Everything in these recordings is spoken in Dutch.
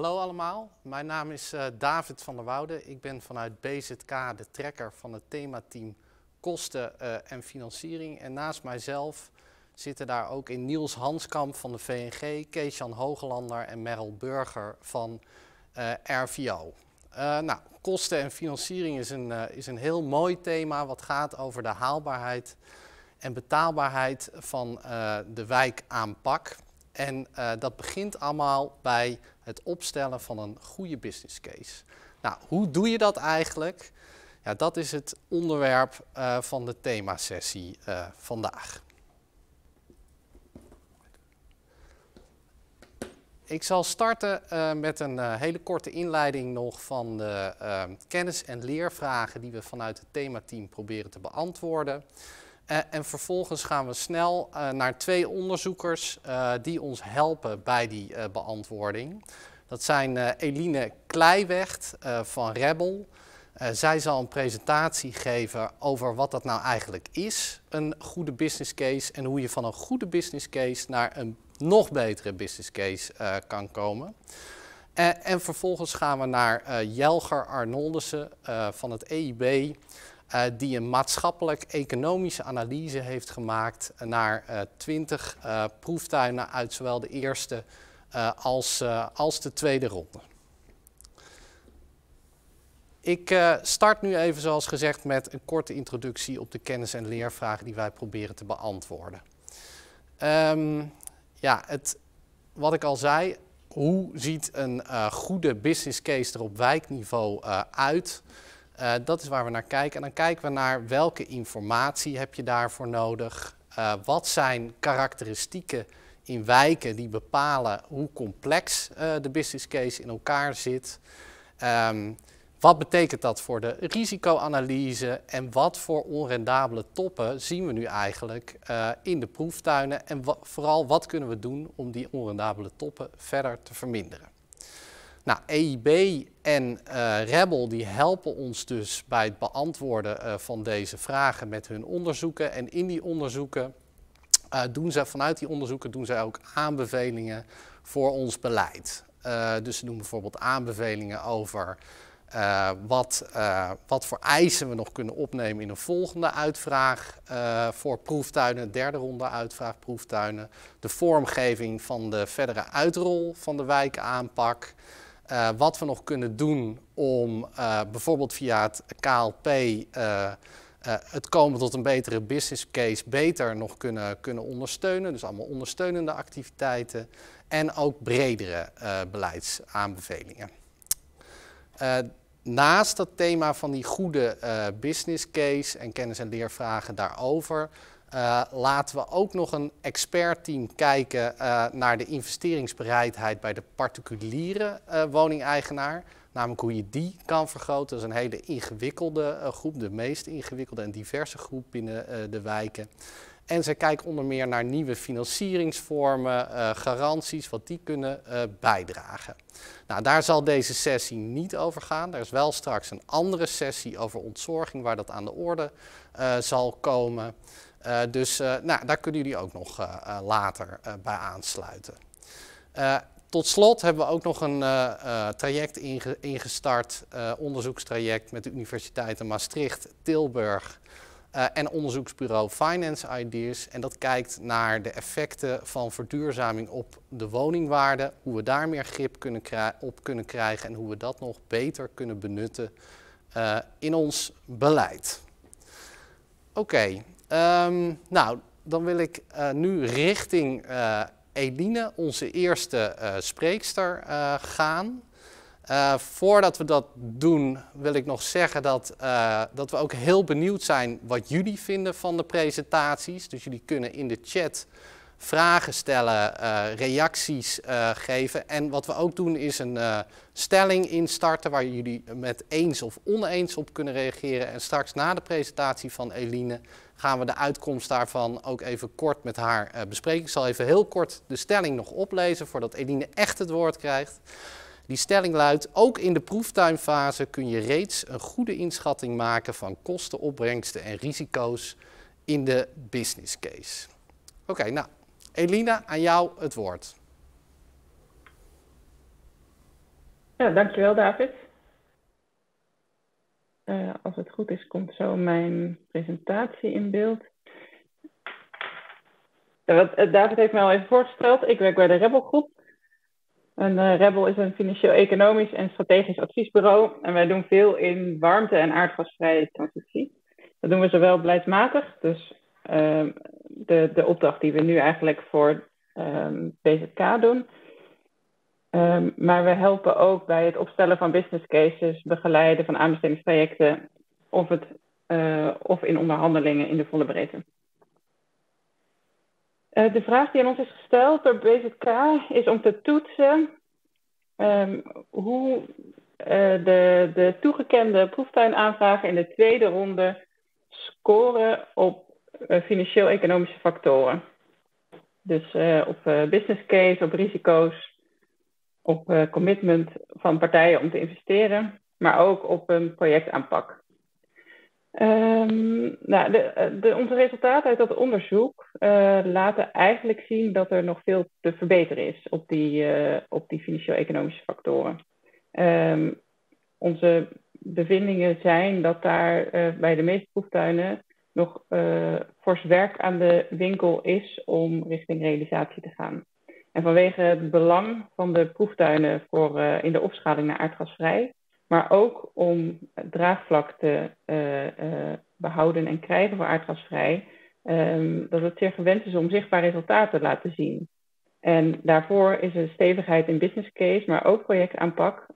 Hallo allemaal, mijn naam is uh, David van der Woude. Ik ben vanuit BZK de trekker van het themateam kosten uh, en financiering. En naast mijzelf zitten daar ook in Niels Hanskamp van de VNG, Kees-Jan Hogelander en Merel Burger van uh, RVO. nou, kosten en financiering is een, is een heel mooi thema wat gaat over de haalbaarheid en betaalbaarheid van de wijkaanpak. En dat begint allemaal bij het opstellen van een goede business case. Nou, hoe doe je dat eigenlijk? Ja, dat is het onderwerp uh, van de themasessie uh, vandaag. Ik zal starten uh, met een hele korte inleiding nog van de kennis- en leervragen die we vanuit het themateam proberen te beantwoorden. Uh, en vervolgens gaan we snel uh, naar twee onderzoekers uh, die ons helpen bij die beantwoording. Dat zijn Eline Kleiwecht van Rebel. zij zal een presentatie geven over wat dat nou eigenlijk is, een goede business case, en hoe je van een goede business case naar een nog betere business case kan komen. en vervolgens gaan we naar Jelger Arnoldussen van het EIB. Uh, die een maatschappelijk-economische analyse heeft gemaakt naar uh, 20 uh, proeftuinen uit zowel de eerste als, als de tweede ronde. Ik start nu even zoals gezegd met een korte introductie op de kennis- en leervragen die wij proberen te beantwoorden. Um, ja, het, wat ik al zei, hoe ziet een goede business case er op wijkniveau uit? Uh, dat is waar we naar kijken. En dan kijken we naar welke informatie heb je daarvoor nodig. Uh, wat zijn karakteristieken in wijken die bepalen hoe complex uh, de business case in elkaar zit. Um, wat betekent dat voor de risicoanalyse en wat voor onrendabele toppen zien we nu eigenlijk in de proeftuinen en vooral wat kunnen we doen om die onrendabele toppen verder te verminderen. Nou, EIB en uh, Rebel die helpen ons dus bij het beantwoorden uh, van deze vragen met hun onderzoeken. En in die onderzoeken uh, doen ze, vanuit die onderzoeken doen zij ook aanbevelingen voor ons beleid. dus ze doen bijvoorbeeld aanbevelingen over wat, wat voor eisen we nog kunnen opnemen in een volgende uitvraag voor proeftuinen, derde ronde uitvraag proeftuinen. De vormgeving van de verdere uitrol van de wijkaanpak. Uh, wat we nog kunnen doen om uh, bijvoorbeeld via het KLP uh, het komen tot een betere business case beter nog kunnen, kunnen ondersteunen. Dus allemaal ondersteunende activiteiten en ook bredere beleidsaanbevelingen. naast dat thema van die goede business case en kennis- en leervragen daarover uh, laten we ook nog een expertteam kijken uh, naar de investeringsbereidheid bij de particuliere uh, woningeigenaar. Namelijk hoe je die kan vergroten. Dat is een hele ingewikkelde groep, de meest ingewikkelde en diverse groep binnen de wijken. En ze kijken onder meer naar nieuwe financieringsvormen, garanties, wat die kunnen bijdragen. Nou, daar zal deze sessie niet over gaan. Er is wel straks een andere sessie over ontzorging waar dat aan de orde zal komen. Uh, dus uh, nou, daar kunnen jullie ook nog uh, later bij aansluiten. tot slot hebben we ook nog een traject inge ingestart, onderzoekstraject met de universiteiten Maastricht, Tilburg en onderzoeksbureau Finance Ideas. En dat kijkt naar de effecten van verduurzaming op de woningwaarde, hoe we daar meer grip kunnen op kunnen krijgen en hoe we dat nog beter kunnen benutten in ons beleid. Oké. Um, nou, dan wil ik uh, nu richting uh, Eline, onze eerste uh, spreekster, gaan. voordat we dat doen, wil ik nog zeggen dat, dat we ook heel benieuwd zijn wat jullie vinden van de presentaties. Dus jullie kunnen in de chat vragen stellen, uh, reacties uh, geven. En wat we ook doen is een uh, stelling instarten waar jullie met eens of oneens op kunnen reageren. En straks na de presentatie van Eline gaan we de uitkomst daarvan ook even kort met haar bespreken. Ik zal even heel kort de stelling nog oplezen voordat Eline echt het woord krijgt. Die stelling luidt, ook in de proeftuinfase kun je reeds een goede inschatting maken van kosten, opbrengsten en risico's in de business case. Oké, nou, Elina, aan jou het woord. Ja, dankjewel David. Uh, als het goed is, komt zo mijn presentatie in beeld. Wat, David heeft mij al even voorgesteld. Ik werk bij de Rebel Groep. Een uh, Rebel is een financieel-economisch en strategisch adviesbureau. En wij doen veel in warmte- en aardgasvrije transitie. Dat doen we zowel beleidsmatig, dus uh, de, de opdracht die we nu eigenlijk voor um, BZK doen. Um, maar we helpen ook bij het opstellen van business cases, begeleiden van aanbestedingstrajecten of, het, uh, of in onderhandelingen in de volle breedte. Uh, de vraag die aan ons is gesteld door BZK is om te toetsen um, hoe uh, de, de toegekende proeftuinaanvragen in de tweede ronde scoren op financieel-economische factoren. Dus op business case, op risico's, op commitment van partijen om te investeren, maar ook op een projectaanpak. Um, nou, de, de, onze resultaten uit dat onderzoek laten eigenlijk zien dat er nog veel te verbeteren is op die, die financieel-economische factoren. Um, onze bevindingen zijn dat daar bij de meeste proeftuinen nog fors werk aan de winkel is om richting realisatie te gaan. En vanwege het belang van de proeftuinen voor, in de opschaling naar aardgasvrij, maar ook om draagvlak te uh, behouden en krijgen voor aardgasvrij, um, dat het zeer gewenst is om zichtbaar resultaten te laten zien. En daarvoor is een stevigheid in business case, maar ook projectaanpak,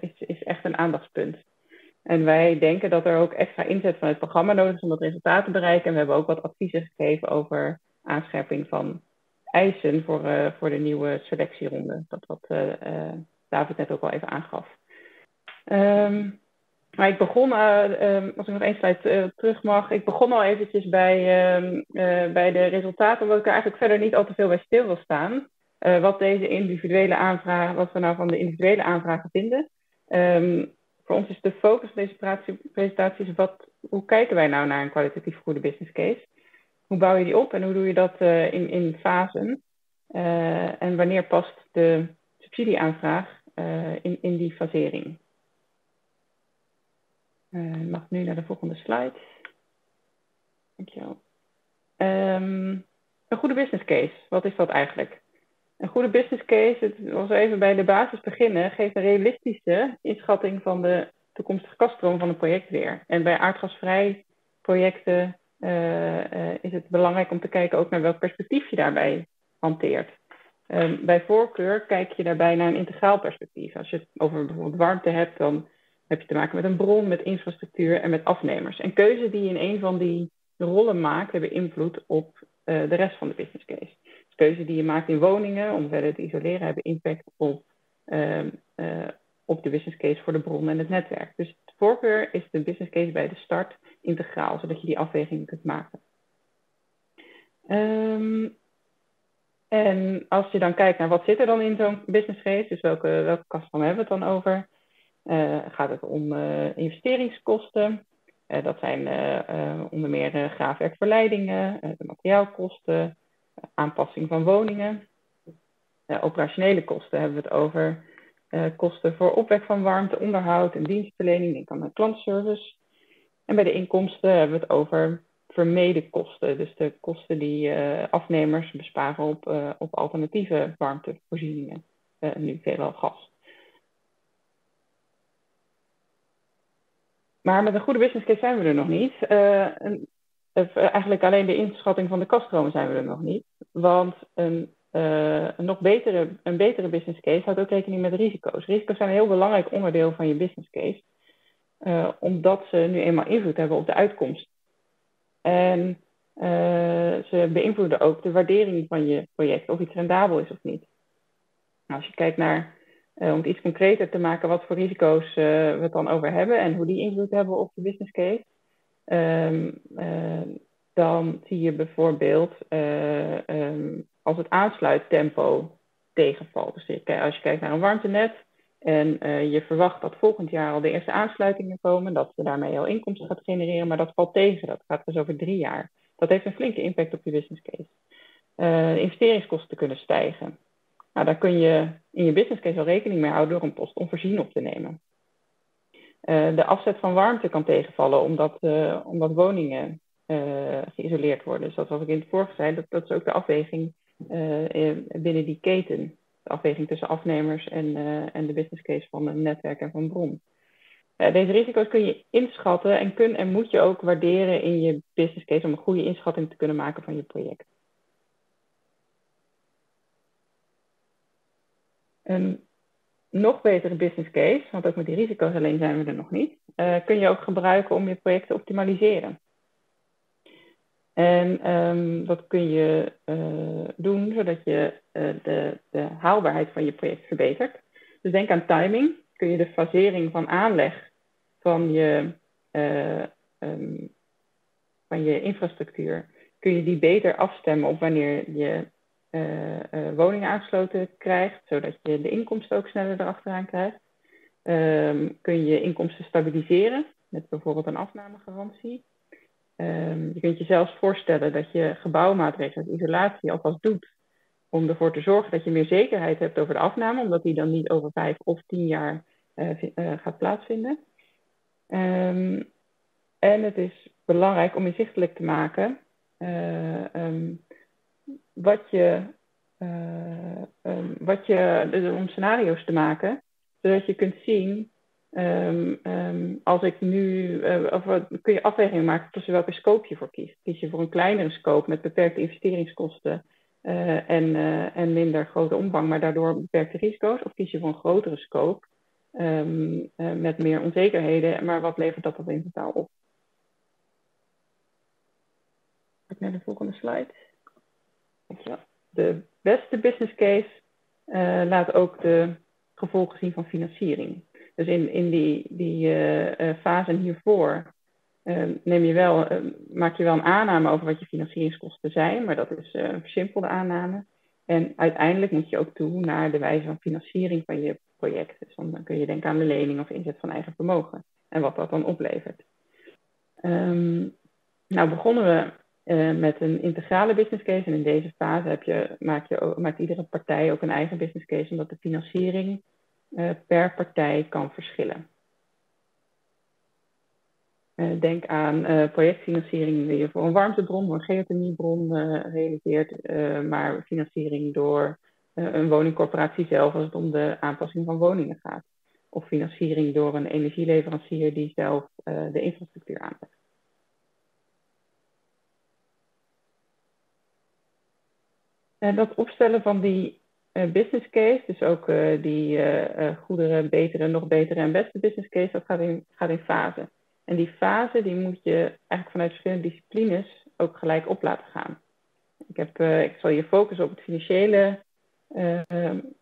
is, is echt een aandachtspunt. En wij denken dat er ook extra inzet van het programma nodig is om dat resultaat te bereiken. En we hebben ook wat adviezen gegeven over aanscherping van eisen voor, voor de nieuwe selectieronde. Dat wat David net ook al even aangaf. Um, maar ik begon, um, als ik nog één slide terug mag, ik begon al eventjes bij, uh, bij de resultaten, omdat ik er eigenlijk verder niet al te veel bij stil wil staan. wat deze individuele aanvragen, wat we nou van de individuele aanvragen vinden. Um, voor ons is de focus van deze presentatie wat, hoe kijken wij nou naar een kwalitatief goede business case? Hoe bouw je die op en hoe doe je dat in, in fasen? en wanneer past de subsidieaanvraag in, in die fasering? Uh, mag nu naar de volgende slide. Dankjewel. Um, een goede business case, wat is dat eigenlijk? Een goede business case, het was even bij de basis beginnen, geeft een realistische inschatting van de toekomstige kaststroom van een project weer. En bij aardgasvrij projecten uh, uh, is het belangrijk om te kijken ook naar welk perspectief je daarbij hanteert. Um, bij voorkeur kijk je daarbij naar een integraal perspectief. Als je het over bijvoorbeeld warmte hebt, dan heb je te maken met een bron, met infrastructuur en met afnemers. En keuzes die je in een van die rollen maakt, hebben invloed op uh, de rest van de business case. Keuzes die je maakt in woningen om verder te isoleren, hebben impact op, uh, uh, op de business case voor de bron en het netwerk. Dus de voorkeur is de business case bij de start integraal, zodat je die afweging kunt maken. Um, en als je dan kijkt naar wat zit er dan in zo'n business case, dus welke, welke kaststroom hebben we het dan over? uh, gaat het om uh, investeringskosten. Dat zijn onder meer graafwerkverleidingen, de materiaalkosten, aanpassing van woningen. operationele kosten hebben we het over kosten voor opwek van warmte, onderhoud en dienstverlening. Denk aan de klantservice. En bij de inkomsten hebben we het over vermeden kosten. Dus de kosten die afnemers besparen op, op alternatieve warmtevoorzieningen. nu veelal gas. Maar met een goede business case zijn we er nog niet. Eigenlijk alleen de inschatting van de kaststromen zijn we er nog niet. Want een, uh, een nog betere, een betere business case houdt ook rekening met risico's. Risico's zijn een heel belangrijk onderdeel van je business case. Omdat ze nu eenmaal invloed hebben op de uitkomst. En ze beïnvloeden ook de waardering van je project, of iets rendabel is of niet. Als je kijkt naar om het iets concreter te maken wat voor risico's we het dan over hebben en hoe die invloed hebben op de business case. Um, uh, dan zie je bijvoorbeeld um, als het aansluittempo tegenvalt. Dus als je kijkt naar een warmtenet en je verwacht dat volgend jaar al de eerste aansluitingen komen, dat je daarmee al inkomsten gaat genereren, maar dat valt tegen. Dat gaat dus over drie jaar. Dat heeft een flinke impact op je business case. investeringskosten kunnen stijgen. Nou, daar kun je in je business case al rekening mee houden door een post onvoorzien op te nemen. Uh, de afzet van warmte kan tegenvallen omdat, uh, omdat woningen uh, geïsoleerd worden. Dus dat ik in het vorige zei, dat, dat is ook de afweging binnen die keten. De afweging tussen afnemers en, en de business case van een netwerk en van bron. deze risico's kun je inschatten en kun en moet je ook waarderen in je business case om een goede inschatting te kunnen maken van je project. Een nog betere business case, want ook met die risico's alleen zijn we er nog niet, uh, kun je ook gebruiken om je project te optimaliseren. En um, dat kun je uh, doen zodat je uh, de, de, haalbaarheid van je project verbetert. Dus denk aan timing. Kun je de fasering van aanleg van je, um, van je infrastructuur, kun je die beter afstemmen op wanneer je woningen aangesloten krijgt, zodat je de inkomsten ook sneller erachteraan krijgt. Um, kun je inkomsten stabiliseren met bijvoorbeeld een afnamegarantie. Um, je kunt je zelfs voorstellen dat je gebouwmaatregelen, isolatie alvast doet om ervoor te zorgen dat je meer zekerheid hebt over de afname, omdat die dan niet over vijf of tien jaar uh, gaat plaatsvinden. Um, en het is belangrijk om inzichtelijk te maken wat je, uh, um, wat je dus om scenario's te maken, zodat je kunt zien, um, um, als ik nu, uh, of kun je afwegingen maken tussen welke scope je voor kiest. Kies je voor een kleinere scope met beperkte investeringskosten uh, en, en minder grote omvang, maar daardoor beperkte risico's, of kies je voor een grotere scope met meer onzekerheden, maar wat levert dat dan in totaal op? Ik naar de volgende slide. De beste business case uh, laat ook de gevolgen zien van financiering. Dus in, in die, die uh, fase hiervoor neem je wel, maak je wel een aanname over wat je financieringskosten zijn, maar dat is een versimpelde aanname. En uiteindelijk moet je ook toe naar de wijze van financiering van je project. Dus dan kun je denken aan de lening of inzet van eigen vermogen en wat dat dan oplevert. Um, nou begonnen we uh, met een integrale business case. En in deze fase heb je, maak je, maakt iedere partij ook een eigen business case, omdat de financiering uh, per partij kan verschillen. Uh, denk aan projectfinanciering die je voor een warmtebron, een geothermiebron realiseert, maar financiering door een woningcorporatie zelf als het om de aanpassing van woningen gaat. Of financiering door een energieleverancier die zelf de infrastructuur aanlegt. Dat opstellen van die uh, business case, dus ook uh, die uh, goedere, betere, nog betere en beste business case, dat gaat in, gaat in fase. En die fase die moet je eigenlijk vanuit verschillende disciplines ook gelijk op laten gaan. Ik, heb, ik zal je focussen op het financiële,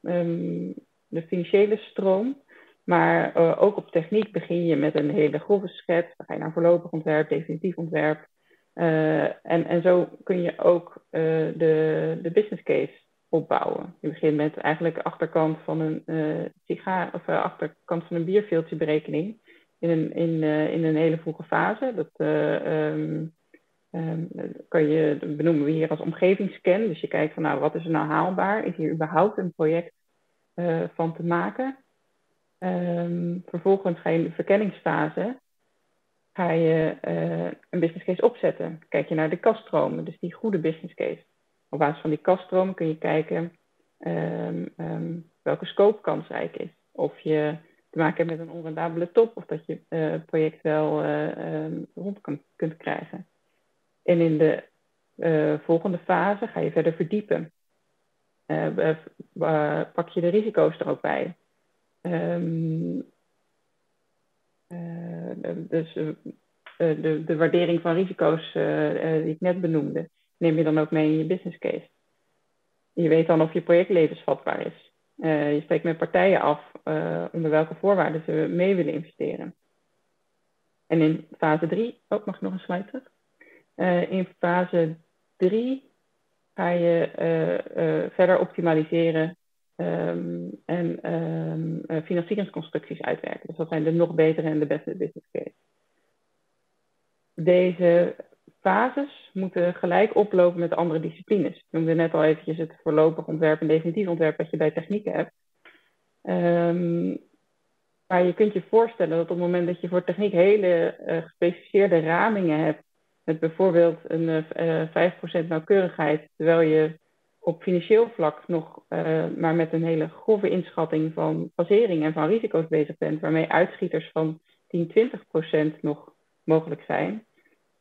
um, de financiële stroom. Maar ook op techniek begin je met een hele grove schets. Dan ga je naar voorlopig ontwerp, definitief ontwerp. Uh, en, en zo kun je ook uh, de, de business case opbouwen. Je begint met eigenlijk achterkant van een uh, sigaar of achterkant van een in een, in, in een hele vroege fase. Dat um, um, kan je benoemen we hier als omgevingsscan. Dus je kijkt van nou wat is er nou haalbaar? Is hier überhaupt een project van te maken? Um, vervolgens ga je in de verkenningsfase ga je uh, een business case opzetten. Kijk je naar de kaststromen, dus die goede business case. Op basis van die kaststromen kun je kijken um, um, welke scope kansrijk is. Of je te maken hebt met een onrendabele top, of dat je uh, project wel uh, um, rond kan, kunt krijgen. En in de volgende fase ga je verder verdiepen. pak je de risico's er ook bij. Dus uh, de, de waardering van risico's die ik net benoemde, neem je dan ook mee in je business case. Je weet dan of je project levensvatbaar is. je spreekt met partijen af onder welke voorwaarden ze mee willen investeren. En in fase 3, oh, mag nog een slide terug? in fase 3 ga je verder optimaliseren um, en um, financieringsconstructies uitwerken. Dus dat zijn de nog betere en de beste business case. Deze fases moeten gelijk oplopen met andere disciplines. Ik noemde net al eventjes het voorlopig ontwerp en definitief ontwerp wat je bij technieken hebt. Um, maar je kunt je voorstellen dat op het moment dat je voor techniek hele uh, gespecificeerde ramingen hebt, met bijvoorbeeld een uh, 5% nauwkeurigheid, terwijl je op financieel vlak nog uh, maar met een hele grove inschatting van basering en van risico's bezig bent, waarmee uitschieters van 10, 20% nog mogelijk zijn,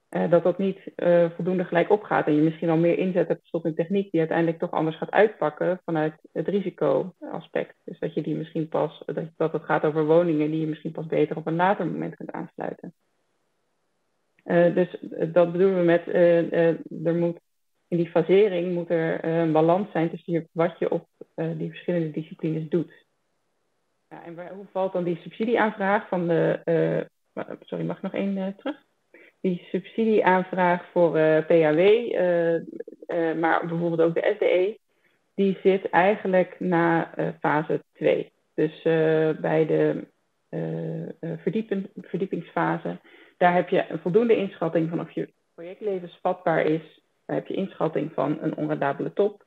uh, dat dat niet uh, voldoende gelijk opgaat. En je misschien al meer inzet hebt tot een techniek die uiteindelijk toch anders gaat uitpakken vanuit het risicoaspect. Dus dat je die misschien pas, dat, dat het gaat over woningen die je misschien pas beter op een later moment kunt aansluiten. Dus dat bedoelen we met, er moet in die fasering moet er een balans zijn tussen wat je op die verschillende disciplines doet. Ja, en waar, hoe valt dan die subsidieaanvraag van de, sorry, mag ik nog één terug? die subsidieaanvraag voor eh, PAW, eh, uh, maar bijvoorbeeld ook de SDE, die zit eigenlijk na fase 2. Dus bij de verdiepingsfase, daar heb je een voldoende inschatting van of je project levensvatbaar is. Daar heb je inschatting van een onrendabele top.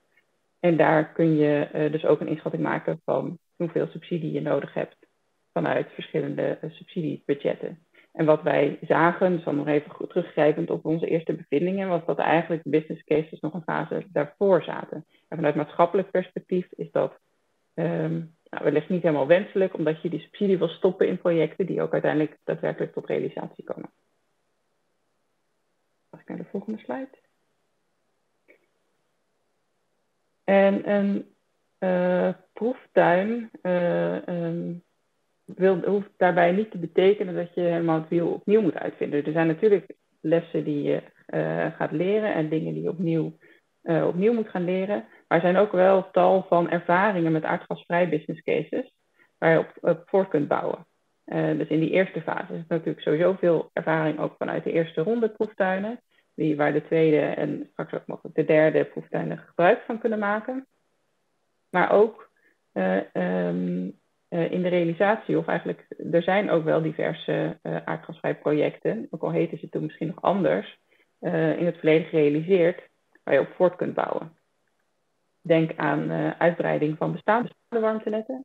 En daar kun je dus ook een inschatting maken van hoeveel subsidie je nodig hebt vanuit verschillende subsidiebudgetten. En wat wij zagen, dus dan nog even goed teruggrijpend op onze eerste bevindingen, was dat eigenlijk de business cases nog een fase daarvoor zaten. En vanuit maatschappelijk perspectief is dat um, nou, wellicht niet helemaal wenselijk, omdat je die subsidie wil stoppen in projecten die ook uiteindelijk daadwerkelijk tot realisatie komen. Mag ik naar de volgende slide? En een uh, proeftuin um, wil, hoeft daarbij niet te betekenen dat je helemaal het wiel opnieuw moet uitvinden. Er zijn natuurlijk lessen die je uh, gaat leren en dingen die je opnieuw, opnieuw moet gaan leren. Maar er zijn ook wel tal van ervaringen met aardgasvrij business cases waar je op, op voor kunt bouwen. Dus in die eerste fase is natuurlijk sowieso veel ervaring ook vanuit de eerste ronde proeftuinen, waar de tweede en straks ook mogelijk de derde proeftuinen gebruik van kunnen maken. Maar ook um, uh, in de realisatie, of eigenlijk, er zijn ook wel diverse uh, aardgasvrij projecten, ook al heten ze toen misschien nog anders, in het verleden gerealiseerd, waar je op voort kunt bouwen. Denk aan uitbreiding van bestaande warmtenetten.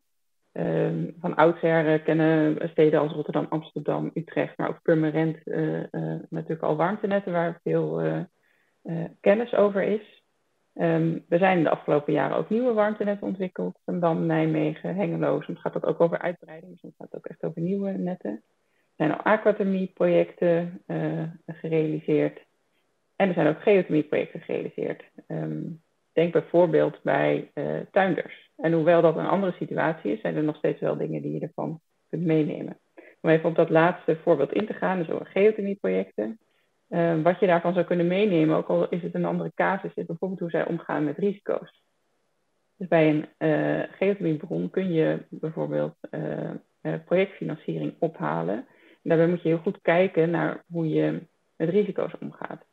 Ehm, van oudsher kennen steden als Rotterdam, Amsterdam, Utrecht, maar ook Purmerend natuurlijk al warmtenetten waar veel kennis over is. Um, we zijn de afgelopen jaren ook nieuwe warmtenetten ontwikkeld. Dam, Nijmegen, Hengelo. Soms gaat dat ook over uitbreiding, soms gaat het ook echt over nieuwe netten. Er zijn al aquathermie-projecten gerealiseerd. En er zijn ook geothermie-projecten gerealiseerd. Um, denk bijvoorbeeld bij tuinders. En hoewel dat een andere situatie is, zijn er nog steeds wel dingen die je ervan kunt meenemen. Om even op dat laatste voorbeeld in te gaan, dus over geothermie-projecten. Uh, wat je daarvan zou kunnen meenemen, ook al is het een andere casus, is bijvoorbeeld hoe zij omgaan met risico's. Dus bij een uh, kun je bijvoorbeeld uh, projectfinanciering ophalen. En daarbij moet je heel goed kijken naar hoe je met risico's omgaat.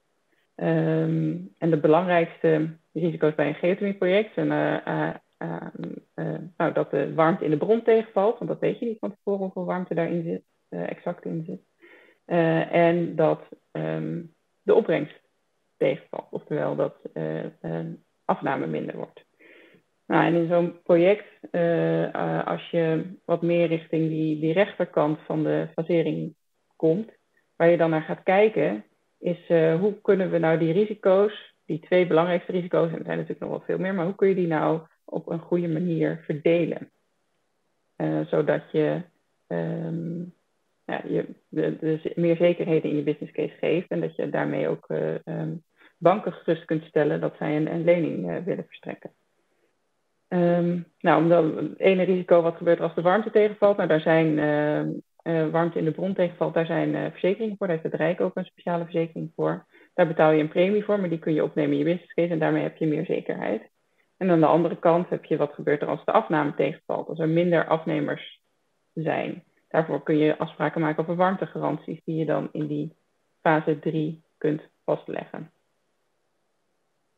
Um, en de belangrijkste risico's bij een geothermieproject zijn nou, dat de warmte in de bron tegenvalt, want dat weet je niet van tevoren hoeveel warmte daarin zit, exact in zit. Uh, en dat um, de opbrengst tegenvalt, oftewel dat uh, afname minder wordt. Nou, en in zo'n project, als je wat meer richting die, die rechterkant van de fasering komt, waar je dan naar gaat kijken, is hoe kunnen we nou die risico's, die twee belangrijkste risico's, en er zijn natuurlijk nog wel veel meer, maar hoe kun je die nou op een goede manier verdelen? zodat je ja, je meer zekerheden in je business case geeft. En dat je daarmee ook uh, um, banken gerust kunt stellen dat zij een, een lening uh, willen verstrekken. Um, nou, omdat het ene risico wat gebeurt als de warmte tegenvalt, nou daar zijn warmte in de bron tegenvalt, daar zijn verzekeringen voor. Daar heeft het Rijk ook een speciale verzekering voor. Daar betaal je een premie voor, maar die kun je opnemen in je business case en daarmee heb je meer zekerheid. En aan de andere kant heb je wat gebeurt er als de afname tegenvalt, als er minder afnemers zijn. Daarvoor kun je afspraken maken over warmtegaranties die je dan in die fase 3 kunt vastleggen.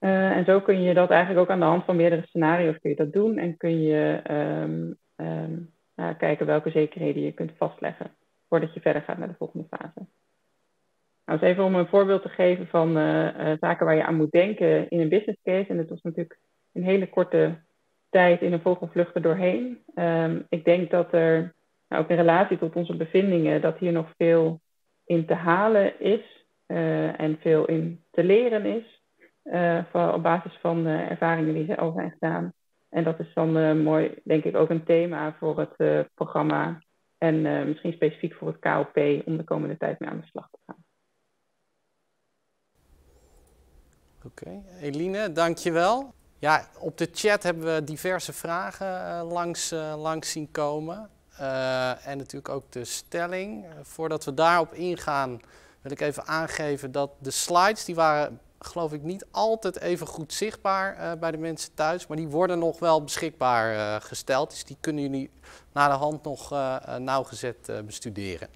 Uh, en zo kun je dat eigenlijk ook aan de hand van meerdere scenario's kun je dat doen en kun je um, um, nou, kijken welke zekerheden je kunt vastleggen voordat je verder gaat naar de volgende fase. Nou, dus even om een voorbeeld te geven van zaken waar je aan moet denken in een business case. En dat was natuurlijk een hele korte tijd in een vogelvlucht er doorheen. Ehm, ik denk dat er, nou, ook in relatie tot onze bevindingen, dat hier nog veel in te halen is en veel in te leren is. voor, op basis van ervaringen die al zijn gedaan. En dat is dan uh, mooi, denk ik, ook een thema voor het uh, programma. En uh, misschien specifiek voor het KOP om de komende tijd mee aan de slag te gaan. Oké, okay. Eline, dankjewel. Ja, op de chat hebben we diverse vragen langs, langs zien komen. en natuurlijk ook de stelling. voordat we daarop ingaan, wil ik even aangeven dat de slides die waren geloof ik niet altijd even goed zichtbaar bij de mensen thuis. Maar die worden nog wel beschikbaar gesteld. Dus die kunnen jullie na de hand nog nauwgezet bestuderen.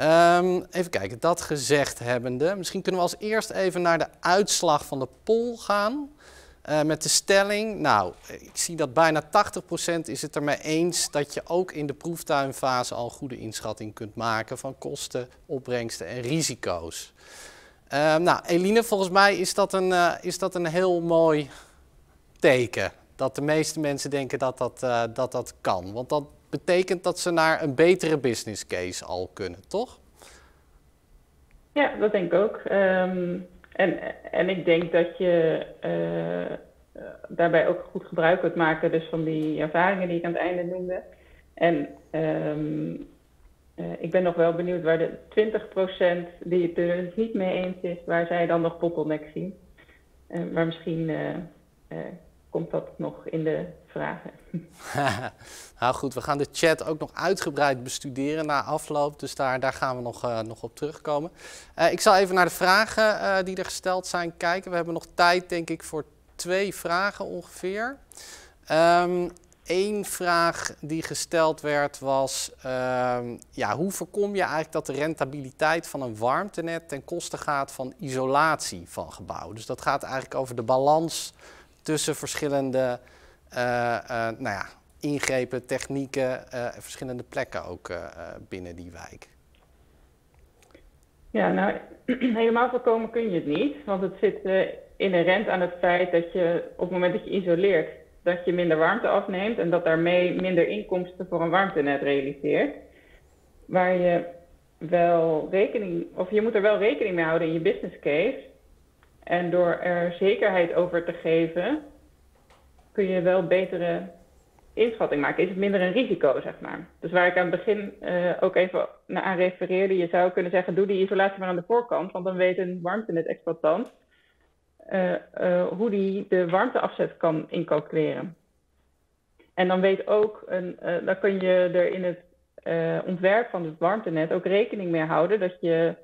Um, even kijken, dat gezegd hebbende. Misschien kunnen we als eerst even naar de uitslag van de poll gaan. Met de stelling, nou, ik zie dat bijna 80% is het ermee eens dat je ook in de proeftuinfase al goede inschatting kunt maken van kosten, opbrengsten en risico's. Uh, nou, Eline, volgens mij is dat, een, uh, is dat een heel mooi teken. Dat de meeste mensen denken dat dat, dat dat kan. Want dat betekent dat ze naar een betere business case al kunnen, toch? Ja, dat denk ik ook. Um, en, en ik denk dat je uh, daarbij ook goed gebruik kunt maken dus van die ervaringen die ik aan het einde noemde. En um, uh, ik ben nog wel benieuwd waar de 20% die het er dus niet mee eens is, waar zij dan nog bottleneck zien. Uh, maar misschien komt dat nog in de vragen. nou goed, we gaan de chat ook nog uitgebreid bestuderen na afloop. Dus daar, daar gaan we nog, nog op terugkomen. ik zal even naar de vragen die er gesteld zijn kijken. We hebben nog tijd, denk ik, voor twee vragen ongeveer. Eén vraag die gesteld werd was, uh, ja, hoe voorkom je eigenlijk dat de rentabiliteit van een warmtenet ten koste gaat van isolatie van gebouwen? Dus dat gaat eigenlijk over de balans tussen verschillende nou ja, ingrepen, technieken, uh, verschillende plekken ook binnen die wijk. Ja, nou, helemaal voorkomen kun je het niet, want het zit inherent aan het feit dat je op het moment dat je isoleert, dat je minder warmte afneemt en dat daarmee minder inkomsten voor een warmtenet realiseert. Waar je wel rekening, of je moet er wel rekening mee houden in je business case. En door er zekerheid over te geven, kun je wel betere inschatting maken. Is het minder een risico, zeg maar. Dus waar ik aan het begin uh, ook even naar aan refereerde, je zou kunnen zeggen, doe die isolatie maar aan de voorkant, want dan weet een warmtenet-exploitant uh, uh, hoe die de warmteafzet kan incalculeren. En dan weet ook, een, dan kun je er in het ontwerp van het warmtenet ook rekening mee houden dat je,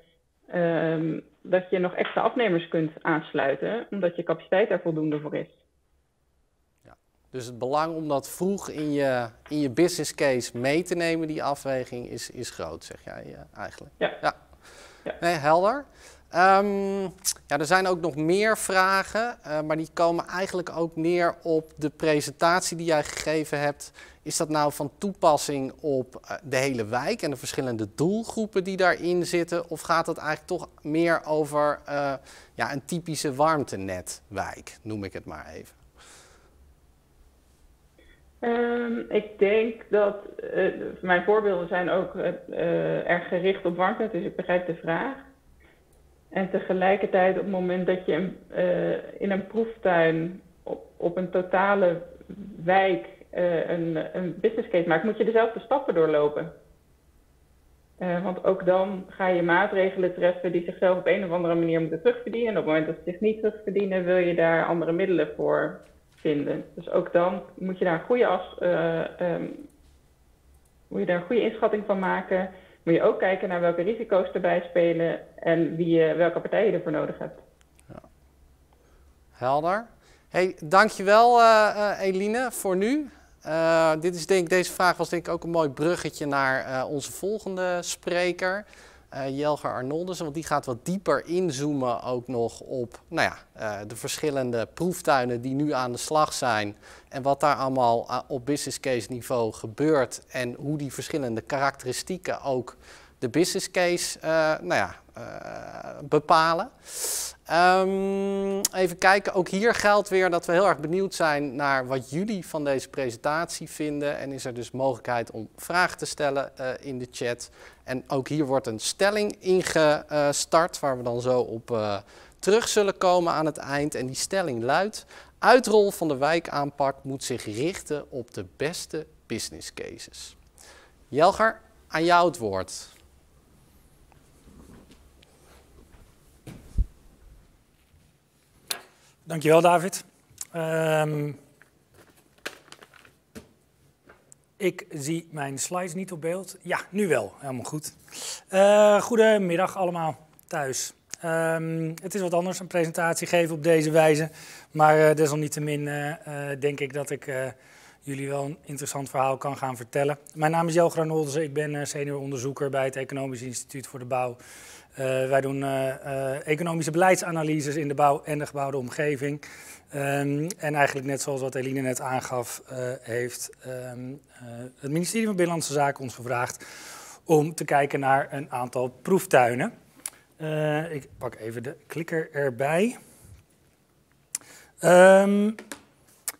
ehm, dat je nog extra afnemers kunt aansluiten, omdat je capaciteit daar voldoende voor is. Dus het belang om dat vroeg in je, in je business case mee te nemen, die afweging, is, is groot, zeg jij eigenlijk. Ja. ja. ja. Nee, helder. Um, ja, er zijn ook nog meer vragen, uh, maar die komen eigenlijk ook neer op de presentatie die jij gegeven hebt. Is dat nou van toepassing op uh, de hele wijk en de verschillende doelgroepen die daarin zitten? Of gaat het eigenlijk toch meer over uh, ja, een typische warmtenetwijk, noem ik het maar even? Um, ik denk dat mijn voorbeelden zijn ook erg gericht op warmtenet, dus ik begrijp de vraag. En tegelijkertijd op het moment dat je in een proeftuin op, een totale wijk een, een business case maakt, moet je dezelfde stappen doorlopen. Want ook dan ga je maatregelen treffen die zichzelf op een of andere manier moeten terugverdienen. En op het moment dat ze zich niet terugverdienen, wil je daar andere middelen voor Dus ook dan moet je daar een goede, as, um, moet je daar een goede inschatting van maken moet je ook kijken naar welke risico's erbij spelen en wie je, welke partij je ervoor nodig hebt. Ja. Helder. Hey, dankjewel uh, Eline voor nu. Dit is denk, deze vraag was denk ik ook een mooi bruggetje naar onze volgende spreker uh, Jelger Arnoldussen, want die gaat wat dieper inzoomen ook nog op nou ja, uh, de verschillende proeftuinen die nu aan de slag zijn en wat daar allemaal uh, op business case niveau gebeurt en hoe die verschillende karakteristieken ook de business case nou ja, bepalen. Um, even kijken, ook hier geldt weer dat we heel erg benieuwd zijn naar wat jullie van deze presentatie vinden. En is er dus mogelijkheid om vragen te stellen in de chat. En ook hier wordt een stelling ingestart, waar we dan zo op uh, terug zullen komen aan het eind. En die stelling luidt, uitrol van de wijkaanpak moet zich richten op de beste business cases. Jelger, aan jou het woord. Dankjewel, David. Um, ik zie mijn slides niet op beeld. Ja, nu wel. Helemaal goed. Uh, goedemiddag allemaal thuis. Um, het is wat anders, een presentatie geven op deze wijze. Maar uh, desalniettemin uh, denk ik dat ik jullie wel een interessant verhaal kan gaan vertellen. Mijn naam is Jel Granoldersen. Ik ben senior onderzoeker bij het Economisch Instituut voor de Bouw wij doen uh, economische beleidsanalyses in de bouw en de gebouwde omgeving. Um, en eigenlijk net zoals wat Eline net aangaf, heeft um, het ministerie van Binnenlandse Zaken ons gevraagd om te kijken naar een aantal proeftuinen. ik pak even de klikker erbij. Um,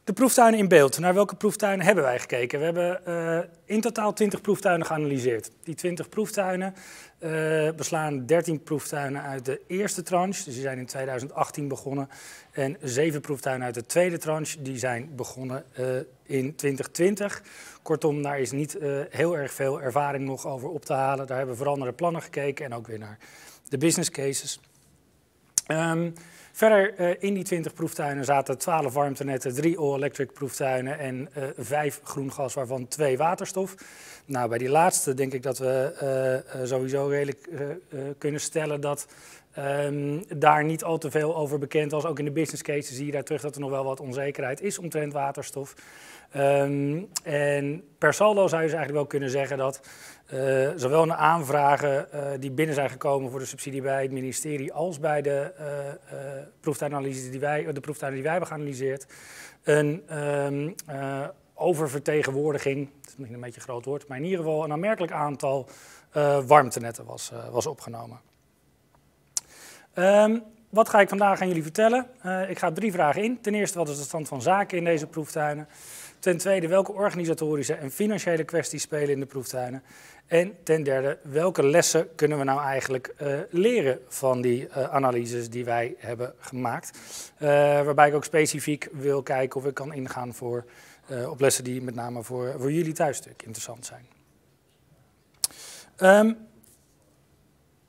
de proeftuinen in beeld. Naar welke proeftuinen hebben wij gekeken? We hebben uh, in totaal 20 proeftuinen geanalyseerd. Die 20 proeftuinen uh, beslaan 13 proeftuinen uit de eerste tranche. Dus die zijn in 2018 begonnen. En 7 proeftuinen uit de tweede tranche. Die zijn begonnen uh, in 2020. Kortom, daar is niet heel erg veel ervaring nog over op te halen. Daar hebben we vooral naar de plannen gekeken en ook weer naar de business cases. Um, Verder uh, in die 20 proeftuinen zaten 12 warmtenetten, 3 all-electric proeftuinen en uh, eh, 5 groengas, waarvan 2 waterstof. Nou, bij die laatste denk ik dat we uh, sowieso redelijk kunnen stellen dat um, daar niet al te veel over bekend was. Ook in de business cases zie je daar terug dat er nog wel wat onzekerheid is omtrent waterstof. Um, en per saldo zou je dus eigenlijk wel kunnen zeggen dat uh, zowel de aanvragen uh, die binnen zijn gekomen voor de subsidie bij het ministerie als bij de uh, proeftuinanalyse die wij, de proeftuinen die wij hebben geanalyseerd, een um, oververtegenwoordiging, dat is misschien een beetje een groot woord, maar in ieder geval een aanmerkelijk aantal warmtenetten was, was opgenomen. Um, wat ga ik vandaag aan jullie vertellen? ik ga drie vragen in. Ten eerste, wat is de stand van zaken in deze proeftuinen? Ten tweede, welke organisatorische en financiële kwesties spelen in de proeftuinen? En ten derde, welke lessen kunnen we nou eigenlijk uh, leren van die uh, analyses die wij hebben gemaakt? Uh, waarbij ik ook specifiek wil kijken of ik kan ingaan voor, op lessen die met name voor, voor jullie thuisstuk interessant zijn. Um,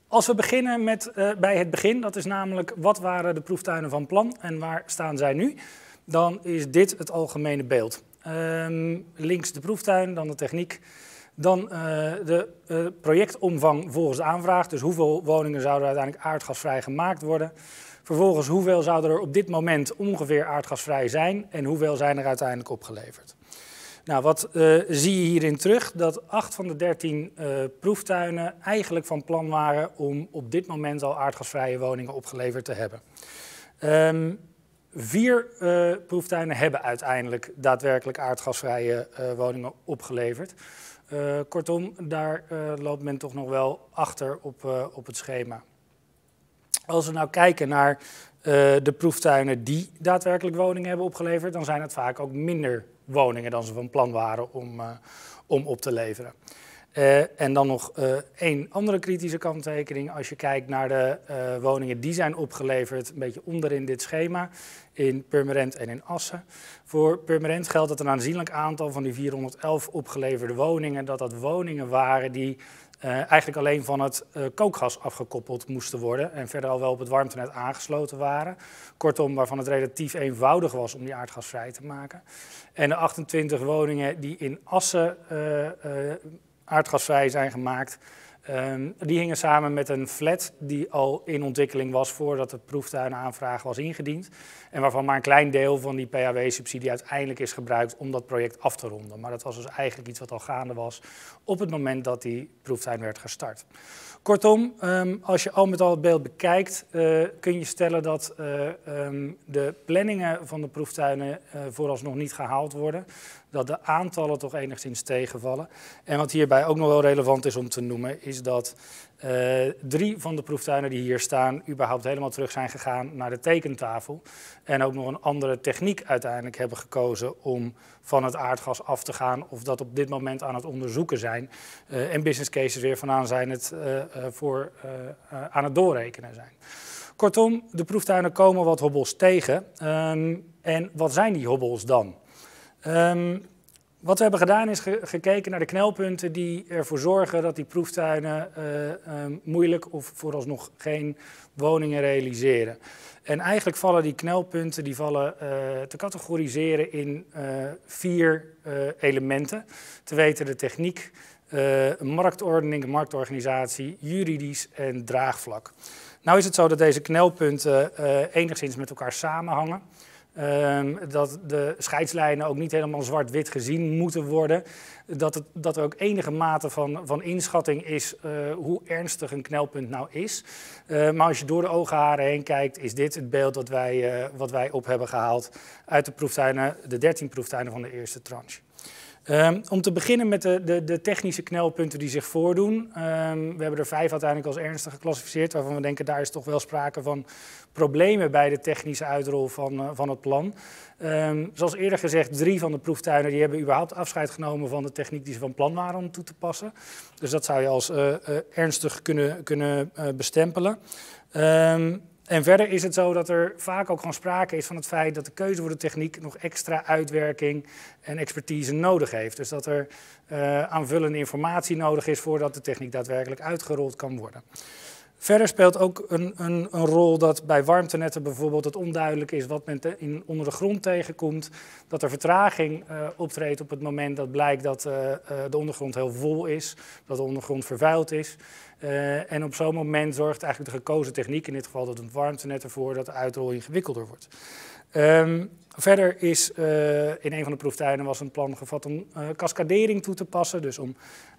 als we beginnen met, bij het begin, dat is namelijk wat waren de proeftuinen van plan en waar staan zij nu? Dan is dit het algemene beeld. Um, links de proeftuin, dan de techniek. Dan uh, de uh, projectomvang volgens de aanvraag. Dus hoeveel woningen zouden uiteindelijk aardgasvrij gemaakt worden. Vervolgens hoeveel zouden er op dit moment ongeveer aardgasvrij zijn. En hoeveel zijn er uiteindelijk opgeleverd. Nou, wat uh, zie je hierin terug? Dat acht van de dertien proeftuinen eigenlijk van plan waren om op dit moment al aardgasvrije woningen opgeleverd te hebben. Um, Vier uh, proeftuinen hebben uiteindelijk daadwerkelijk aardgasvrije uh, woningen opgeleverd. Uh, kortom, daar loopt men toch nog wel achter op, op het schema. Als we nou kijken naar de proeftuinen die daadwerkelijk woningen hebben opgeleverd, dan zijn het vaak ook minder woningen dan ze van plan waren om, om op te leveren. Uh, en dan nog uh, één andere kritische kanttekening. Als je kijkt naar de uh, woningen die zijn opgeleverd, een beetje onderin dit schema, in Purmerend en in Assen. Voor Purmerend geldt dat een aanzienlijk aantal van die 411 opgeleverde woningen, dat dat woningen waren die eigenlijk alleen van het kookgas afgekoppeld moesten worden en verder al wel op het warmtenet aangesloten waren. Kortom, waarvan het relatief eenvoudig was om die aardgasvrij te maken. En de 28 woningen die in Assen aardgasvrij zijn gemaakt. Um, die hingen samen met een flat die al in ontwikkeling was voordat de proeftuinaanvraag was ingediend. En waarvan maar een klein deel van die PHW-subsidie uiteindelijk is gebruikt om dat project af te ronden. Maar dat was dus eigenlijk iets wat al gaande was op het moment dat die proeftuin werd gestart. Kortom, um, als je al met al het beeld bekijkt, uh, kun je stellen dat uh, um, de planningen van de proeftuinen uh, vooralsnog niet gehaald worden. Dat de aantallen toch enigszins tegenvallen. En wat hierbij ook nog wel relevant is om te noemen, is is dat drie van de proeftuinen die hier staan überhaupt helemaal terug zijn gegaan naar de tekentafel. En ook nog een andere techniek uiteindelijk hebben gekozen om van het aardgas af te gaan of dat op dit moment aan het onderzoeken zijn. en business cases weer vandaan zijn het voor aan het doorrekenen zijn. Kortom, de proeftuinen komen wat hobbels tegen. Ehm, en wat zijn die hobbels dan? Ehm, wat we hebben gedaan is gekeken naar de knelpunten die ervoor zorgen dat die proeftuinen uh, moeilijk of vooralsnog geen woningen realiseren. En eigenlijk vallen die knelpunten die vallen, uh, te categoriseren in uh, vier elementen. Te weten de techniek, marktordening, marktorganisatie, juridisch en draagvlak. Nou is het zo dat deze knelpunten enigszins met elkaar samenhangen. Um, dat de scheidslijnen ook niet helemaal zwart-wit gezien moeten worden. Dat, het, dat er ook enige mate van, van inschatting is uh, hoe ernstig een knelpunt nou is. Uh, maar als je door de ogenharen heen kijkt, is dit het beeld wat wij, uh, wat wij op hebben gehaald uit de proeftuinen, de 13 proeftuinen van de eerste tranche. Um, om te beginnen met de, de, de, technische knelpunten die zich voordoen. Um, we hebben er vijf uiteindelijk als ernstig geclassificeerd, waarvan we denken daar is toch wel sprake van problemen bij de technische uitrol van, uh, van het plan. Um, zoals eerder gezegd, drie van de proeftuinen die hebben überhaupt afscheid genomen van de techniek die ze van plan waren om toe te passen. Dus dat zou je als uh, uh, ernstig kunnen, kunnen bestempelen. En verder is het zo dat er vaak ook gewoon sprake is van het feit dat de keuze voor de techniek nog extra uitwerking en expertise nodig heeft. Dus dat er uh, aanvullende informatie nodig is voordat de techniek daadwerkelijk uitgerold kan worden. Verder speelt ook een, een, een, rol dat bij warmtenetten bijvoorbeeld het onduidelijk is wat men in, onder de grond tegenkomt. Dat er vertraging uh, optreedt op het moment dat blijkt dat uh, uh, de ondergrond heel vol is, dat de ondergrond vervuild is. en op zo'n moment zorgt eigenlijk de gekozen techniek, in dit geval dat een warmtenet ervoor, dat de uitrol ingewikkelder wordt. Um, verder is uh, in een van de proeftuinen was een plan gevat om uh, cascadering toe te passen. Dus om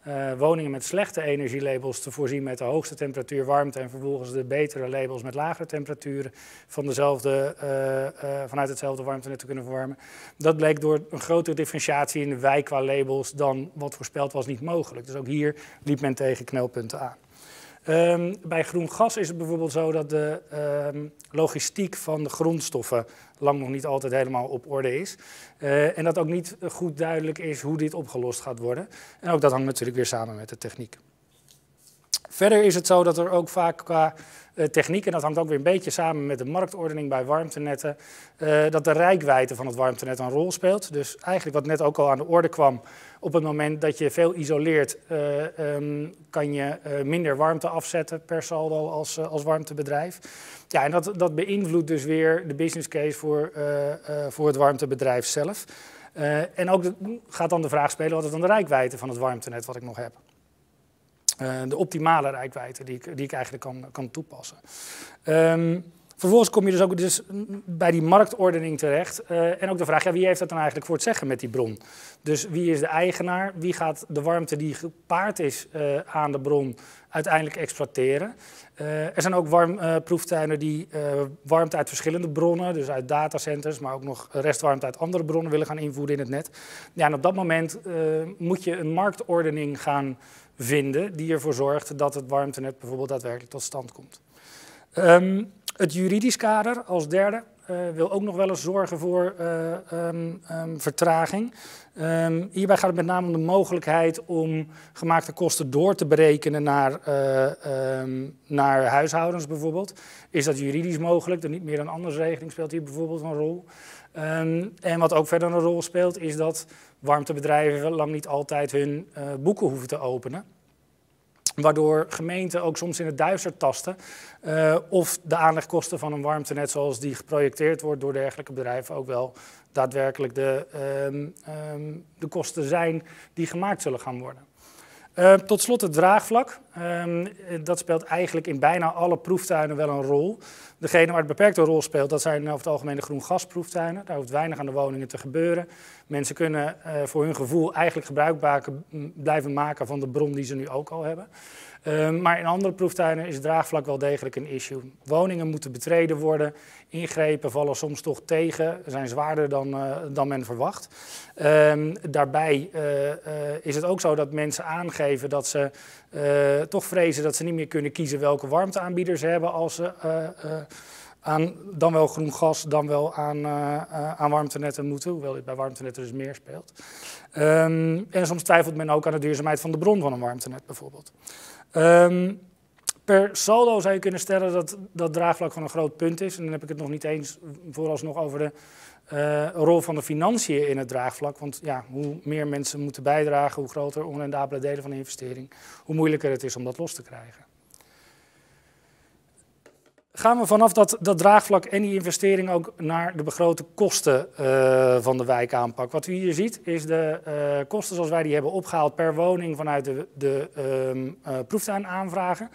uh, woningen met slechte energielabels te voorzien met de hoogste temperatuur warmte en vervolgens de betere labels met lagere temperaturen van dezelfde, vanuit hetzelfde warmtenet te kunnen verwarmen. Dat bleek door een grotere differentiatie in de wijk qua labels dan wat voorspeld was niet mogelijk. Dus ook hier liep men tegen knelpunten aan. Um, bij groen gas is het bijvoorbeeld zo dat de um, logistiek van de grondstoffen lang nog niet altijd helemaal op orde is. Uh, en dat ook niet goed duidelijk is hoe dit opgelost gaat worden. En ook dat hangt natuurlijk weer samen met de techniek. Verder is het zo dat er ook vaak qua uh, techniek, en dat hangt ook weer een beetje samen met de marktordening bij warmtenetten, uh, dat de rijkwijde van het warmtenet een rol speelt. Dus eigenlijk wat net ook al aan de orde kwam, op het moment dat je veel isoleert, uh, um, kan je minder warmte afzetten per saldo als, als warmtebedrijf. Ja, en dat, dat beïnvloedt dus weer de business case voor, voor het warmtebedrijf zelf. en ook gaat dan de vraag spelen, wat is dan de rijkwijde van het warmtenet wat ik nog heb? Uh, de optimale rijkwijde die ik, die ik eigenlijk kan, kan toepassen. Um, vervolgens kom je dus ook dus bij die marktordening terecht. Uh, en ook de vraag, ja, wie heeft dat dan eigenlijk voor het zeggen met die bron? Dus wie is de eigenaar? Wie gaat de warmte die gepaard is uh, aan de bron uiteindelijk exploiteren? er zijn ook warm, proeftuinen die warmte uit verschillende bronnen, dus uit datacenters, maar ook nog restwarmte uit andere bronnen willen gaan invoeren in het net. Ja, en op dat moment moet je een marktordening gaan vinden die ervoor zorgt dat het warmtenet bijvoorbeeld daadwerkelijk tot stand komt. Um, het juridisch kader als derde uh, wil ook nog wel eens zorgen voor uh, um, um, vertraging. hierbij gaat het met name om de mogelijkheid om gemaakte kosten door te berekenen naar, uh, naar huishoudens bijvoorbeeld. Is dat juridisch mogelijk? De niet meer dan anders regeling speelt hier bijvoorbeeld een rol. en wat ook verder een rol speelt is dat warmtebedrijven lang niet altijd hun boeken hoeven te openen. Waardoor gemeenten ook soms in het duister tasten uh, of de aanlegkosten van een warmtenet zoals die geprojecteerd wordt door dergelijke bedrijven ook wel daadwerkelijk de, um, um, de kosten zijn die gemaakt zullen gaan worden. Uh, tot slot het draagvlak. Um, dat speelt eigenlijk in bijna alle proeftuinen wel een rol. Degene waar het beperkte rol speelt, dat zijn over het algemeen de groen gasproeftuinen. Daar hoeft weinig aan de woningen te gebeuren. Mensen kunnen voor hun gevoel eigenlijk gebruik blijven maken van de bron die ze nu ook al hebben. Ehm, maar in andere proeftuinen is draagvlak wel degelijk een issue. Woningen moeten betreden worden, ingrepen vallen soms toch tegen, zijn zwaarder dan, uh, dan men verwacht. Um, daarbij uh, uh, is het ook zo dat mensen aangeven dat ze toch vrezen dat ze niet meer kunnen kiezen welke warmteaanbieder ze hebben als ze aan dan wel groen gas, dan wel aan, aan warmtenetten moeten, hoewel dit bij warmtenetten dus meer speelt. Um, en soms twijfelt men ook aan de duurzaamheid van de bron van een warmtenet bijvoorbeeld. Um, per saldo zou je kunnen stellen dat dat draagvlak van een groot punt is. En dan heb ik het nog niet eens vooralsnog over de uh, rol van de financiën in het draagvlak. Want ja, hoe meer mensen moeten bijdragen, hoe groter onrendabele delen van de investering, hoe moeilijker het is om dat los te krijgen. Gaan we vanaf dat, dat draagvlak en die investering ook naar de begrote kosten uh, van de wijkaanpak. Wat u hier ziet is de uh, kosten zoals wij die hebben opgehaald per woning vanuit de, de um, proeftuinaanvragen.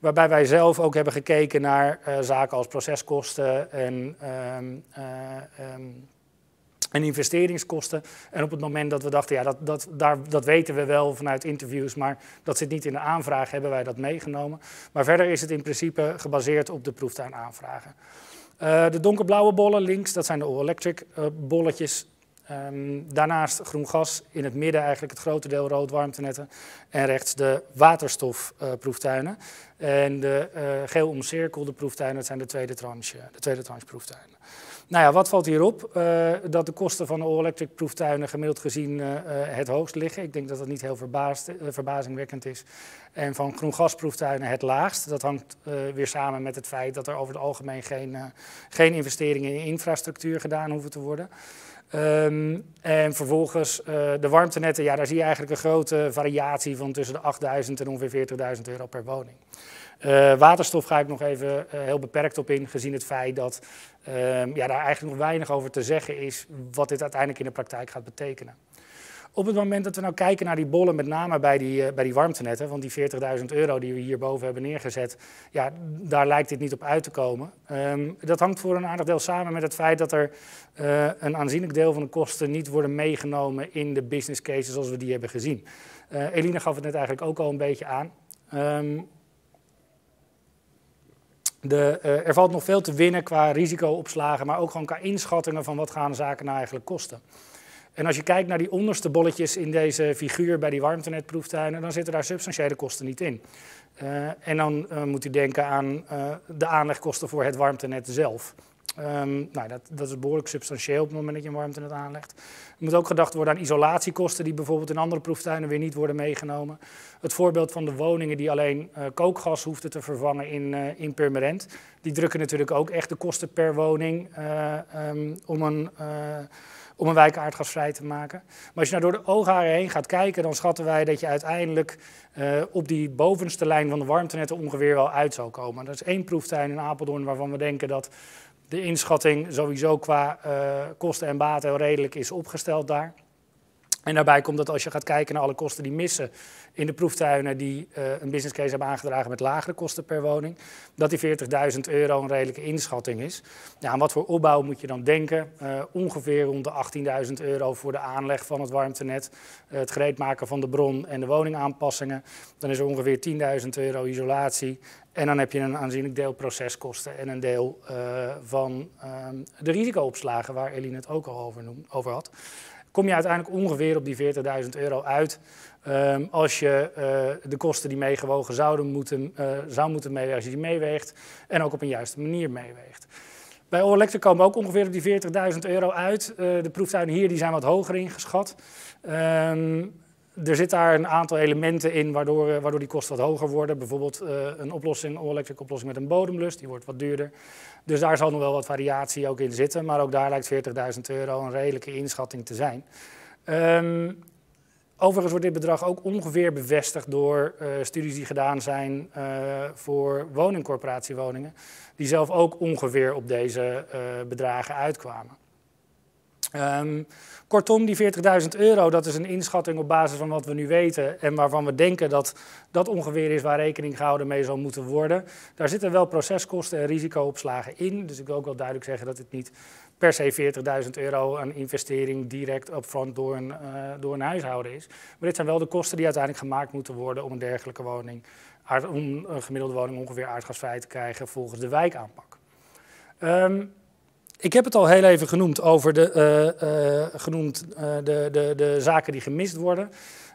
Waarbij wij zelf ook hebben gekeken naar zaken als proceskosten en um, um, en investeringskosten. En op het moment dat we dachten, ja, dat, dat, daar, dat weten we wel vanuit interviews, maar dat zit niet in de aanvraag, hebben wij dat meegenomen. Maar verder is het in principe gebaseerd op de proeftuinaanvragen. Uh, de donkerblauwe bollen links, dat zijn de all-electric uh, bolletjes. Um, daarnaast groen gas, in het midden eigenlijk het grote deel rood warmtenetten. En rechts de waterstofproeftuinen. Uh, en de geel omcirkelde proeftuinen, dat zijn de tweede tranche, de tweede tranche proeftuinen. Nou ja, wat valt hierop? Uh, dat de kosten van all-electric proeftuinen gemiddeld gezien uh, het hoogst liggen. Ik denk dat dat niet heel verbaasd, verbazingwekkend is. En van groen gasproeftuinen het laagst. Dat hangt weer samen met het feit dat er over het algemeen geen, geen investeringen in infrastructuur gedaan hoeven te worden. Um, en vervolgens de warmtenetten, ja, daar zie je eigenlijk een grote variatie van tussen de 8.000 en ongeveer 40.000 euro per woning. Uh, waterstof ga ik nog even uh, heel beperkt op in, gezien het feit dat uh, ja, daar eigenlijk nog weinig over te zeggen is wat dit uiteindelijk in de praktijk gaat betekenen. Op het moment dat we nou kijken naar die bollen, met name bij die, uh, bij die warmtenetten, want die 40.000 euro die we hierboven hebben neergezet, ja, daar lijkt dit niet op uit te komen. Um, dat hangt voor een aardig deel samen met het feit dat er een aanzienlijk deel van de kosten niet worden meegenomen in de business cases zoals we die hebben gezien. Eline gaf het net eigenlijk ook al een beetje aan. Um, de, uh, er valt nog veel te winnen qua risicoopslagen, maar ook gewoon qua inschattingen van wat gaan zaken nou eigenlijk kosten. En als je kijkt naar die onderste bolletjes in deze figuur bij die warmtenetproeftuinen, dan zitten daar substantiële kosten niet in. Uh, en dan uh, moet u denken aan de aanlegkosten voor het warmtenet zelf. Um, nou, dat, dat, is behoorlijk substantieel op het moment dat je een warmtenet aanlegt. Er moet ook gedacht worden aan isolatiekosten die bijvoorbeeld in andere proeftuinen weer niet worden meegenomen. Het voorbeeld van de woningen die alleen uh, kookgas hoefden te vervangen in, uh, in permanent. Die drukken natuurlijk ook echt de kosten per woning uh, um, om een om een wijk aardgasvrij te maken. Maar als je nou door de oogharen heen gaat kijken, dan schatten wij dat je uiteindelijk op die bovenste lijn van de warmtenetten ongeveer wel uit zal komen. Dat is één proeftuin in Apeldoorn waarvan we denken dat de inschatting sowieso qua uh, kosten en baten redelijk is opgesteld daar. En daarbij komt dat als je gaat kijken naar alle kosten die missen in de proeftuinen die uh, een business case hebben aangedragen met lagere kosten per woning, dat die 40.000 euro een redelijke inschatting is. Ja, aan wat voor opbouw moet je dan denken? Uh, ongeveer rond de 18.000 euro voor de aanleg van het warmtenet, uh, het gereed maken van de bron en de woningaanpassingen. Dan is er ongeveer 10.000 euro isolatie en dan heb je een aanzienlijk deel proceskosten en een deel van ehm, de risicoopslagen waar Eline het ook al over, noem, over had kom je uiteindelijk ongeveer op die 40.000 euro uit. Um, als je uh, de kosten die meegewogen zouden moeten, uh, zou moeten meewegen, als je die meeweegt en ook op een juiste manier meeweegt. Bij All komen we ook ongeveer op die 40.000 euro uit. Uh, de proeftuinen hier die zijn wat hoger ingeschat. Um, er zit daar een aantal elementen in waardoor, waardoor die kosten wat hoger worden. Bijvoorbeeld een oplossing, all-electric oplossing met een bodemlust, die wordt wat duurder. Dus daar zal nog wel wat variatie ook in zitten. Maar ook daar lijkt 40.000 euro een redelijke inschatting te zijn. Um, overigens wordt dit bedrag ook ongeveer bevestigd door uh, studies die gedaan zijn voor woningcorporatiewoningen. Die zelf ook ongeveer op deze bedragen uitkwamen. Ehm, kortom, die 40.000 euro, dat is een inschatting op basis van wat we nu weten en waarvan we denken dat dat ongeveer is waar rekening gehouden mee zal moeten worden. Daar zitten wel proceskosten en risicoopslagen in, dus ik wil ook wel duidelijk zeggen dat het niet per se 40.000 euro aan investering direct upfront door een, uh, door een huishouden is. Maar dit zijn wel de kosten die uiteindelijk gemaakt moeten worden om een dergelijke woning, om een gemiddelde woning ongeveer aardgasvrij te krijgen volgens de wijkaanpak. Um, ik heb het al heel even genoemd over de, uh, uh, genoemd, de, de, de zaken die gemist worden.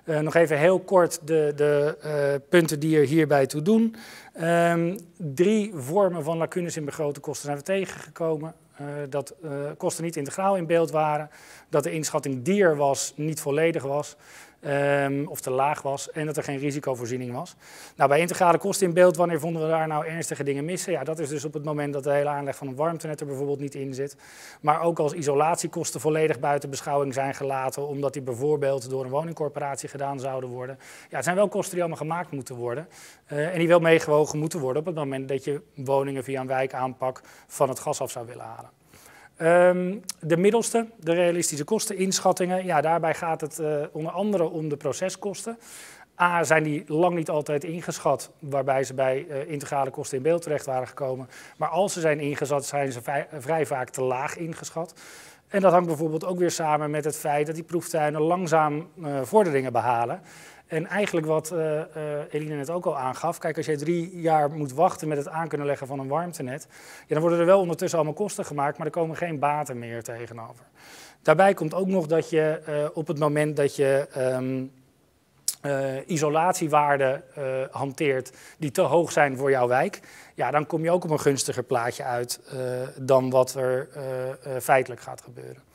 nog even heel kort de, de punten die er hierbij toe doen. Um, drie vormen van lacunes in begrote kosten zijn we tegengekomen. Dat kosten niet integraal in beeld waren, dat de inschatting die er was niet volledig was um, of te laag was en dat er geen risicovoorziening was. Nou, bij integrale kosten in beeld, wanneer vonden we daar nou ernstige dingen missen? Ja, dat is dus op het moment dat de hele aanleg van een warmtenet er bijvoorbeeld niet in zit. Maar ook als isolatiekosten volledig buiten beschouwing zijn gelaten, omdat die bijvoorbeeld door een woningcorporatie gedaan zouden worden. Ja, het zijn wel kosten die allemaal gemaakt moeten worden uh, en die wel meegewogen moeten worden op het moment dat je woningen via een wijkaanpak van het gas af zou willen halen. Um, de middelste, de realistische kosteninschattingen, ja, daarbij gaat het uh, onder andere om de proceskosten. A, zijn die lang niet altijd ingeschat, waarbij ze bij uh, integrale kosten in beeld terecht waren gekomen. Maar als ze zijn ingezet, zijn ze vrij, vaak te laag ingeschat. En dat hangt bijvoorbeeld ook weer samen met het feit dat die proeftuinen langzaam uh, vorderingen behalen. En eigenlijk wat uh, Eline net ook al aangaf, kijk als je drie jaar moet wachten met het aan kunnen leggen van een warmtenet, ja, dan worden er wel ondertussen allemaal kosten gemaakt, maar er komen geen baten meer tegenover. Daarbij komt ook nog dat je uh, op het moment dat je um, isolatiewaarden hanteert die te hoog zijn voor jouw wijk, ja, dan kom je ook op een gunstiger plaatje uit dan wat er feitelijk gaat gebeuren.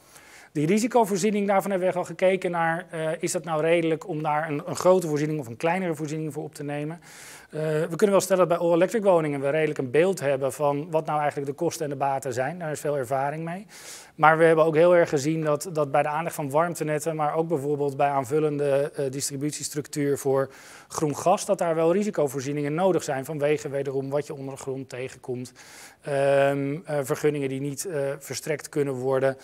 Die risicovoorziening, daarvan hebben we al gekeken naar, uh, is dat nou redelijk om daar een, een, grote voorziening of een kleinere voorziening voor op te nemen. Uh, we kunnen wel stellen dat bij all-electric woningen we redelijk een beeld hebben van wat nou eigenlijk de kosten en de baten zijn. Daar is veel ervaring mee. Maar we hebben ook heel erg gezien dat, dat bij de aanleg van warmtenetten, maar ook bijvoorbeeld bij aanvullende uh, distributiestructuur voor groen gas, dat daar wel risicovoorzieningen nodig zijn vanwege wederom wat je onder de grond tegenkomt. Um, uh, vergunningen die niet verstrekt kunnen worden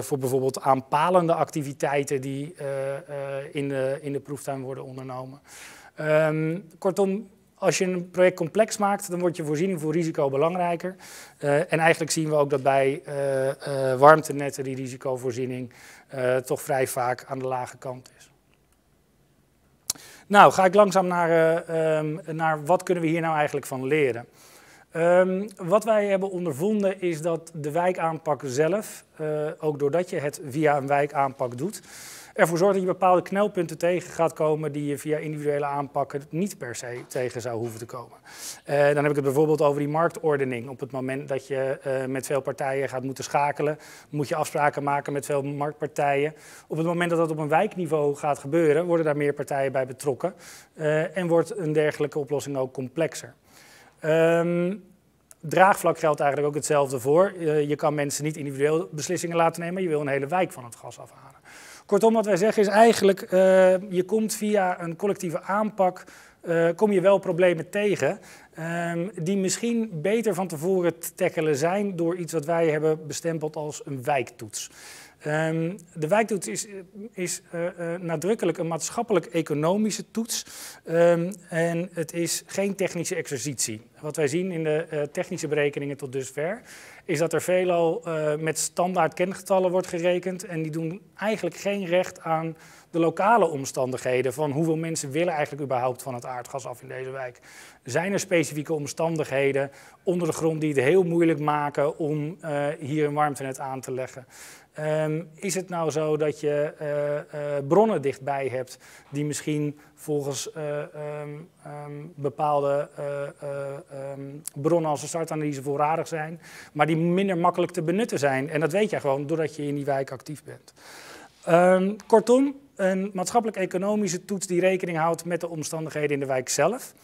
voor bijvoorbeeld aanpalende activiteiten die in, de, in de proeftuin worden ondernomen. Um, kortom, als je een project complex maakt, dan wordt je voorziening voor risico belangrijker. Uh, en eigenlijk zien we ook dat bij uh, uh, warmtenetten die risicovoorziening toch vrij vaak aan de lage kant is. Nou, ga ik langzaam naar, um, naar wat kunnen we hier nou eigenlijk van leren. Um, wat wij hebben ondervonden is dat de wijkaanpak zelf, ook doordat je het via een wijkaanpak doet, ervoor zorgt dat je bepaalde knelpunten tegen gaat komen die je via individuele aanpakken niet per se tegen zou hoeven te komen. Uh, dan heb ik het bijvoorbeeld over die marktordening. Op het moment dat je uh, met veel partijen gaat moeten schakelen, moet je afspraken maken met veel marktpartijen. Op het moment dat dat op een wijkniveau gaat gebeuren, worden daar meer partijen bij betrokken uh, en wordt een dergelijke oplossing ook complexer. Um, draagvlak geldt eigenlijk ook hetzelfde voor. je kan mensen niet individueel beslissingen laten nemen, je wil een hele wijk van het gas afhalen. Kortom, wat wij zeggen is eigenlijk, uh, je komt via een collectieve aanpak, uh, kom je wel problemen tegen. Um, die misschien beter van tevoren te tackelen zijn door iets wat wij hebben bestempeld als een wijktoets. Um, de wijktoets is, is uh, uh, nadrukkelijk een maatschappelijk-economische toets um, en het is geen technische exercitie. Wat wij zien in de uh, technische berekeningen tot dusver is dat er veelal met standaard kengetallen wordt gerekend en die doen eigenlijk geen recht aan de lokale omstandigheden van hoeveel mensen willen eigenlijk überhaupt van het aardgas af in deze wijk. Zijn er specifieke omstandigheden onder de grond die het heel moeilijk maken om hier een warmtenet aan te leggen? Um, is het nou zo dat je uh, uh, bronnen dichtbij hebt die misschien volgens uh, um, um, bepaalde bronnen als een startanalyse voorradig zijn, maar die minder makkelijk te benutten zijn? En dat weet je gewoon doordat je in die wijk actief bent. kortom, een maatschappelijk-economische toets die rekening houdt met de omstandigheden in de wijk zelf.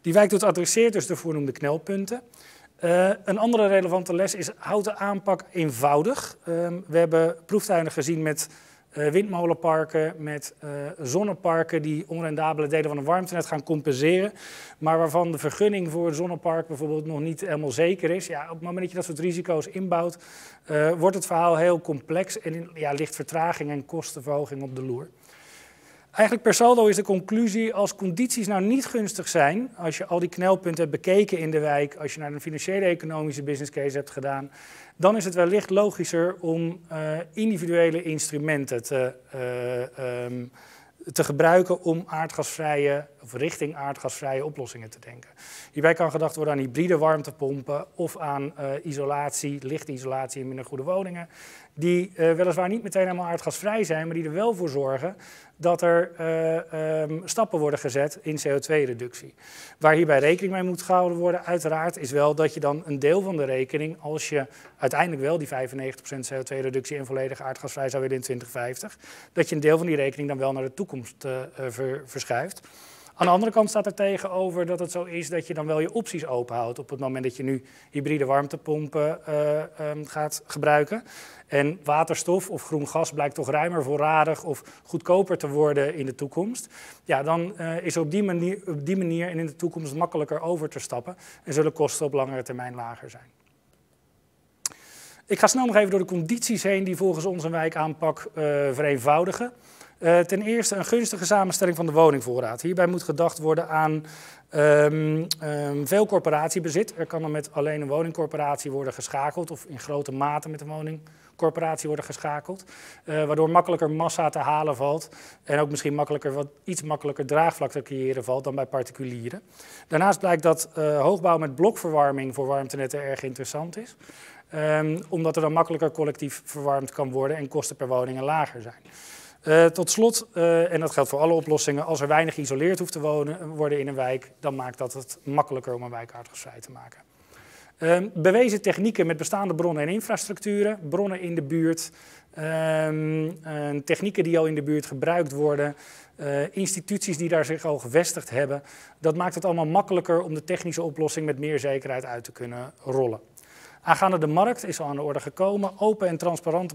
Die wijktoets adresseert dus de voornoemde knelpunten. Uh, een andere relevante les is, houd de aanpak eenvoudig. Uh, we hebben proeftuinen gezien met uh, windmolenparken, met uh, zonneparken die onrendabele delen van het warmtenet gaan compenseren, maar waarvan de vergunning voor een zonnepark bijvoorbeeld nog niet helemaal zeker is. Ja, op het moment dat je dat soort risico's inbouwt, wordt het verhaal heel complex en ja, ligt vertraging en kostenverhoging op de loer. Eigenlijk per saldo is de conclusie, als condities nou niet gunstig zijn, als je al die knelpunten hebt bekeken in de wijk, als je naar een financiële economische business case hebt gedaan, dan is het wellicht logischer om uh, individuele instrumenten te, uh, um, te gebruiken om aardgasvrije of richting aardgasvrije oplossingen te denken. Hierbij kan gedacht worden aan hybride warmtepompen of aan uh, isolatie, lichte isolatie in minder goede woningen, die weliswaar niet meteen helemaal aardgasvrij zijn, maar die er wel voor zorgen dat er uh, um, stappen worden gezet in CO2-reductie. Waar hierbij rekening mee moet gehouden worden, uiteraard, is wel dat je dan een deel van de rekening, als je uiteindelijk wel die 95% CO2-reductie en volledig aardgasvrij zou willen in 2050, dat je een deel van die rekening dan wel naar de toekomst ver, verschuift. Aan de andere kant staat er tegenover dat het zo is dat je dan wel je opties openhoudt op het moment dat je nu hybride warmtepompen uh, um, gaat gebruiken. En waterstof of groen gas blijkt toch ruimer voorradig of goedkoper te worden in de toekomst. Ja, dan uh, is op die, manier, op die manier en in de toekomst makkelijker over te stappen en zullen kosten op langere termijn lager zijn. Ik ga snel nog even door de condities heen die volgens onze wijkaanpak uh, vereenvoudigen. Uh, ten eerste een gunstige samenstelling van de woningvoorraad. Hierbij moet gedacht worden aan um, um, veel corporatiebezit. Er kan dan met alleen een woningcorporatie worden geschakeld of in grote mate met een woningcorporatie worden geschakeld. Uh, waardoor makkelijker massa te halen valt en ook misschien makkelijker, wat, iets makkelijker draagvlak te creëren valt dan bij particulieren. Daarnaast blijkt dat uh, hoogbouw met blokverwarming voor warmtenetten erg interessant is. Um, omdat er dan makkelijker collectief verwarmd kan worden en kosten per woning lager zijn. Uh, tot slot, uh, en dat geldt voor alle oplossingen, als er weinig geïsoleerd hoeft te wonen, worden in een wijk, dan maakt dat het makkelijker om een wijk aardgasvrij te maken. Uh, bewezen technieken met bestaande bronnen en infrastructuren, bronnen in de buurt, ehm, technieken die al in de buurt gebruikt worden, instituties die daar zich al gevestigd hebben, dat maakt het allemaal makkelijker om de technische oplossing met meer zekerheid uit te kunnen rollen. Aangaande de markt is al aan de orde gekomen. Open en transparante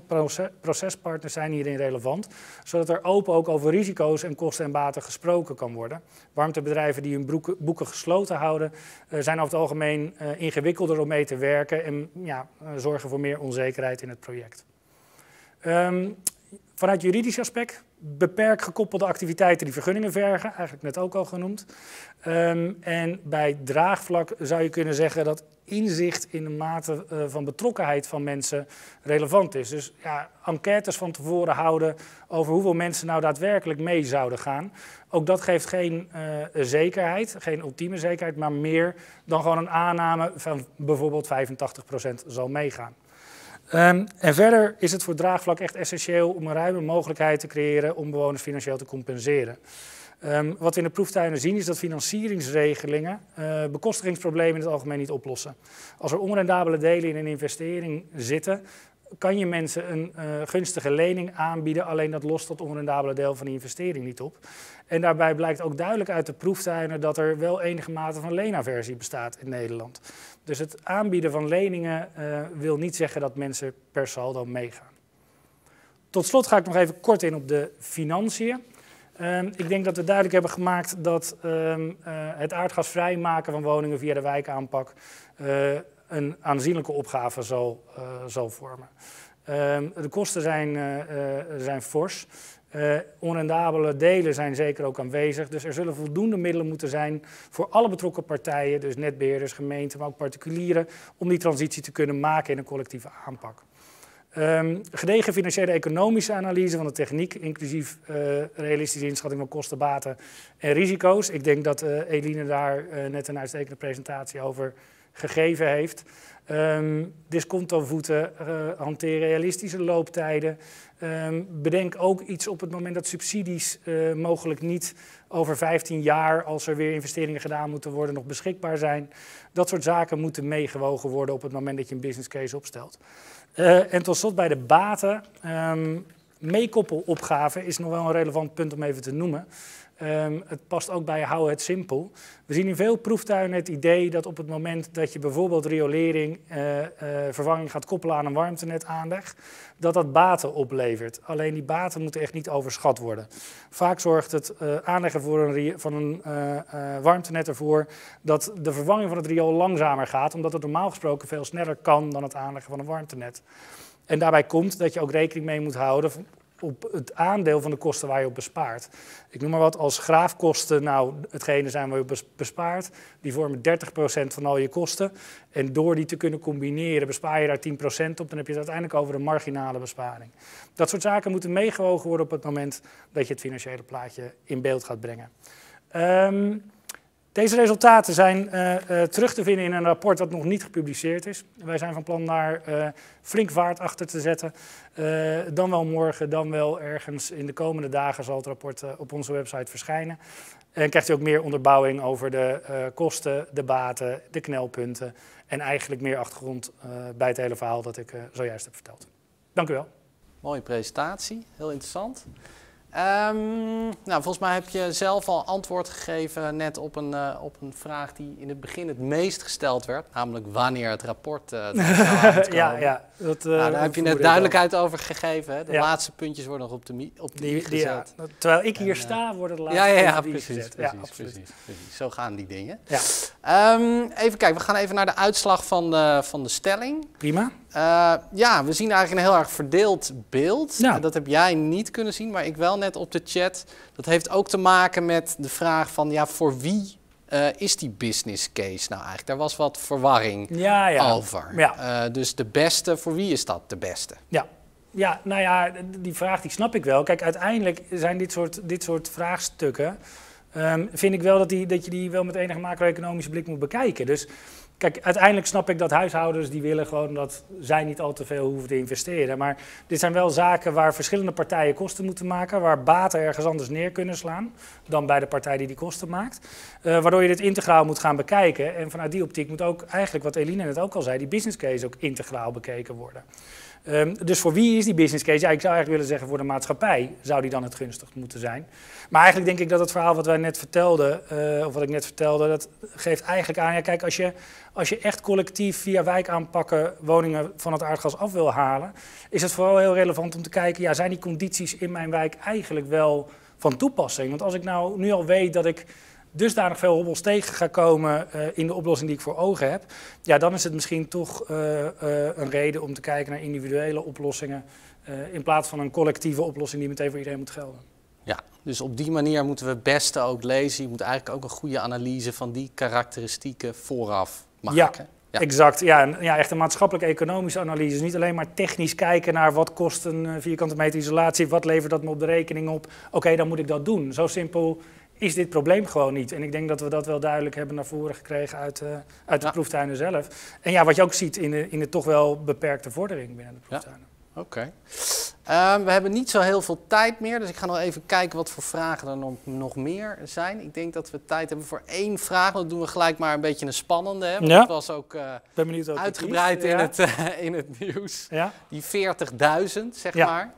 procespartners zijn hierin relevant, zodat er open ook over risico's en kosten en baten gesproken kan worden. Warmtebedrijven die hun boeken gesloten houden, uh, zijn over het algemeen uh, ingewikkelder om mee te werken en ja, uh, zorgen voor meer onzekerheid in het project. Um, vanuit juridisch aspect beperk gekoppelde activiteiten die vergunningen vergen, eigenlijk net ook al genoemd. Um, en bij draagvlak zou je kunnen zeggen dat inzicht in de mate uh, van betrokkenheid van mensen relevant is. Dus ja, enquêtes van tevoren houden over hoeveel mensen nou daadwerkelijk mee zouden gaan. Ook dat geeft geen uh, zekerheid, geen ultieme zekerheid, maar meer dan gewoon een aanname van bijvoorbeeld 85% zal meegaan. Um, en verder is het voor draagvlak echt essentieel om een ruime mogelijkheid te creëren om bewoners financieel te compenseren. Um, wat we in de proeftuinen zien is dat financieringsregelingen uh, bekostigingsproblemen in het algemeen niet oplossen. Als er onrendabele delen in een investering zitten, kan je mensen een uh, gunstige lening aanbieden, alleen dat lost dat onrendabele deel van die investering niet op. En daarbij blijkt ook duidelijk uit de proeftuinen dat er wel enige mate van leenaversie bestaat in Nederland. Dus het aanbieden van leningen uh, wil niet zeggen dat mensen per saldo meegaan. Tot slot ga ik nog even kort in op de financiën. Um, ik denk dat we duidelijk hebben gemaakt dat um, uh, het aardgasvrij maken van woningen via de wijkaanpak een aanzienlijke opgave zal, zal vormen. Um, de kosten zijn, zijn fors. onrendabele delen zijn zeker ook aanwezig. Dus er zullen voldoende middelen moeten zijn voor alle betrokken partijen, dus netbeheerders, gemeenten, maar ook particulieren, om die transitie te kunnen maken in een collectieve aanpak. Um, gedegen financiële economische analyse van de techniek, inclusief realistische inschatting van kosten, baten en risico's. Ik denk dat Eline daar net een uitstekende presentatie over gegeven heeft. Um, discontovoeten, hanteer realistische looptijden. Um, bedenk ook iets op het moment dat subsidies mogelijk niet over 15 jaar, als er weer investeringen gedaan moeten worden, nog beschikbaar zijn. Dat soort zaken moeten meegewogen worden op het moment dat je een business case opstelt. Uh, en tot slot bij de baten. Um, meekoppelopgave is nog wel een relevant punt om even te noemen. Ehm, het past ook bij hou het simpel. We zien in veel proeftuinen het idee dat op het moment dat je bijvoorbeeld riolering, uh, vervanging gaat koppelen aan een warmtenetaanleg, dat dat baten oplevert. Alleen die baten moeten echt niet overschat worden. Vaak zorgt het uh, aanleggen voor een, van een warmtenet ervoor dat de vervanging van het riool langzamer gaat, omdat het normaal gesproken veel sneller kan dan het aanleggen van een warmtenet. En daarbij komt dat je ook rekening mee moet houden op het aandeel van de kosten waar je op bespaart. Ik noem maar wat, als graafkosten nou hetgene zijn waar je op bespaart, die vormen 30% van al je kosten. En door die te kunnen combineren bespaar je daar 10% op, dan heb je het uiteindelijk over een marginale besparing. Dat soort zaken moeten meegewogen worden op het moment dat je het financiële plaatje in beeld gaat brengen. Um, deze resultaten zijn uh, terug te vinden in een rapport dat nog niet gepubliceerd is. Wij zijn van plan daar uh, flink vaart achter te zetten. dan wel morgen, dan wel ergens in de komende dagen zal het rapport op onze website verschijnen. En krijgt u ook meer onderbouwing over de kosten, de baten, de knelpunten en eigenlijk meer achtergrond bij het hele verhaal dat ik zojuist heb verteld. Dank u wel. Mooie presentatie, heel interessant. Um, nou, volgens mij heb je zelf al antwoord gegeven net op een, uh, op een vraag die in het begin het meest gesteld werd, namelijk wanneer het rapport uh, Ja, ja. Dat, uh, nou, daar heb je net duidelijkheid over gegeven. Hè? De ja. laatste puntjes worden nog op de, op de die, die gezet. Ja. Terwijl ik hier en, sta, worden de laatste ja, ja, ja, precies. Precies, ja, precies, precies, Zo gaan die dingen. Ja. Um, even kijken, we gaan even naar de uitslag van de, van de stelling. Prima. Uh, ja, we zien eigenlijk een heel erg verdeeld beeld. Ja. Dat heb jij niet kunnen zien, maar ik wel net op de chat. Dat heeft ook te maken met de vraag van, ja, voor wie uh, is die business case nou eigenlijk? Daar was wat verwarring ja, ja. over. Ja. Uh, dus de beste, voor wie is dat de beste? Ja. Ja, nou ja, die vraag die snap ik wel. Kijk, uiteindelijk zijn dit soort, dit soort vraagstukken... Um, vind ik wel dat, die, dat je die wel met enige macro-economische blik moet bekijken. Dus Kijk, uiteindelijk snap ik dat huishoudens die willen gewoon dat zij niet al te veel hoeven te investeren. Maar dit zijn wel zaken waar verschillende partijen kosten moeten maken, waar baten ergens anders neer kunnen slaan dan bij de partij die die kosten maakt. Uh, waardoor je dit integraal moet gaan bekijken. En vanuit die optiek moet ook eigenlijk, wat Eline net ook al zei, die business case ook integraal bekeken worden. Um, dus voor wie is die business case? Ja, ik zou eigenlijk willen zeggen voor de maatschappij zou die dan het gunstig moeten zijn. Maar eigenlijk denk ik dat het verhaal wat wij net vertelden, uh, of wat ik net vertelde, dat geeft eigenlijk aan, ja kijk, als je, als je echt collectief via wijkaanpakken woningen van het aardgas af wil halen, is het vooral heel relevant om te kijken, ja, zijn die condities in mijn wijk eigenlijk wel van toepassing? Want als ik nou nu al weet dat ik dusdanig veel hobbels tegen ga komen uh, in de oplossing die ik voor ogen heb, ja, dan is het misschien toch uh, uh, een reden om te kijken naar individuele oplossingen in plaats van een collectieve oplossing die meteen voor iedereen moet gelden. Ja, dus op die manier moeten we het beste ook lezen. Je moet eigenlijk ook een goede analyse van die karakteristieken vooraf maken. Ja. Ja. Exact, ja, en, ja, echt een maatschappelijk-economische analyse. niet alleen maar technisch kijken naar wat kost een vierkante meter isolatie, wat levert dat me op de rekening op. Oké, dan moet ik dat doen. Zo simpel is dit probleem gewoon niet. En ik denk dat we dat wel duidelijk hebben naar voren gekregen uit, uh, uit de ja. proeftuinen zelf. En ja, wat je ook ziet in de, in de toch wel beperkte vordering binnen de proeftuinen. Ja. Oké. Okay. Uh, we hebben niet zo heel veel tijd meer, dus ik ga nog even kijken wat voor vragen er nog, nog meer zijn. Ik denk dat we tijd hebben voor één vraag. Dan doen we gelijk maar een beetje een spannende. Hè? Want ja. dat was ook, uh, benieuwd uitgebreid in, het, in het nieuws. Ja. Die 40.000, zeg maar.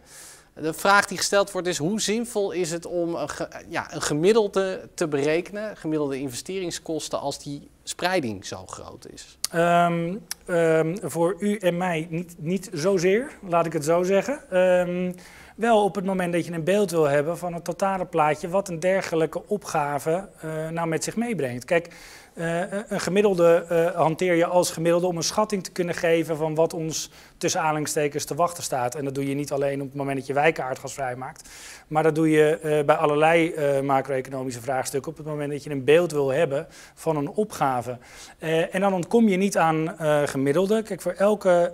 De vraag die gesteld wordt is hoe zinvol is het om een, ja, een gemiddelde te berekenen, gemiddelde investeringskosten, als die spreiding zo groot is? Um, um, voor u en mij niet, niet zozeer, laat ik het zo zeggen. Um, wel op het moment dat je een beeld wil hebben van het totale plaatje, wat een dergelijke opgave uh, nou met zich meebrengt. Kijk, uh, een gemiddelde uh, hanteer je als gemiddelde om een schatting te kunnen geven van wat ons tussen aanhalingstekens te wachten staat. En dat doe je niet alleen op het moment dat je wijken aardgasvrij maakt, maar dat doe je bij allerlei macro-economische vraagstukken op het moment dat je een beeld wil hebben van een opgave. en dan ontkom je niet aan gemiddelde. Kijk, voor elke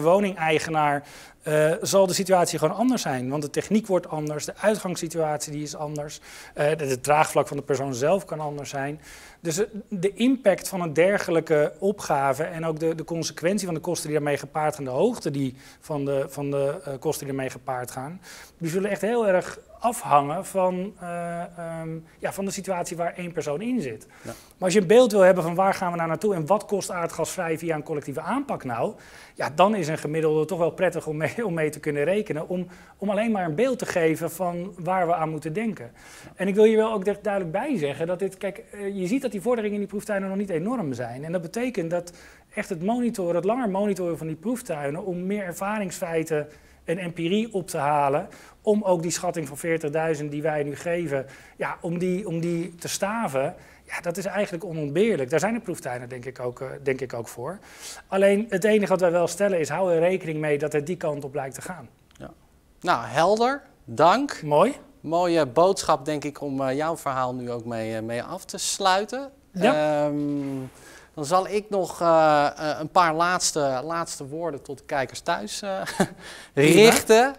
woningeigenaar uh, zal de situatie gewoon anders zijn. Want de techniek wordt anders, de uitgangssituatie die is anders, het draagvlak van de persoon zelf kan anders zijn. Dus de impact van een dergelijke opgave en ook de, de consequentie van de kosten die daarmee gepaard gaan, de hoogte die, van de, van de kosten die ermee gepaard gaan, die zullen echt heel erg afhangen van, uh, um, ja, van de situatie waar één persoon in zit. Ja. Maar als je een beeld wil hebben van waar gaan we nou naartoe en wat kost aardgasvrij via een collectieve aanpak nou, ja, dan is een gemiddelde toch wel prettig om mee, om mee te kunnen rekenen, om, om alleen maar een beeld te geven van waar we aan moeten denken. En ik wil hier wel ook duidelijk bij zeggen dat dit, kijk, uh, je ziet dat die vorderingen in die proeftuinen nog niet enorm zijn. En dat betekent dat echt het monitoren, het langer monitoren van die proeftuinen, om meer ervaringsfeiten en empirie op te halen. Om ook die schatting van 40.000 die wij nu geven, ja, om, die, om die te staven. Ja, dat is eigenlijk onontbeerlijk. Daar zijn de proeftuinen denk ik, ook, uh, denk ik ook voor. Alleen het enige wat wij wel stellen is, hou er rekening mee dat het die kant op lijkt te gaan. Ja. Nou, helder. Dank. Mooi. Mooie boodschap denk ik om uh, jouw verhaal nu ook mee, uh, mee af te sluiten. Ja. Um, dan zal ik nog uh, een paar laatste, laatste woorden tot de kijkers thuis uh, richten.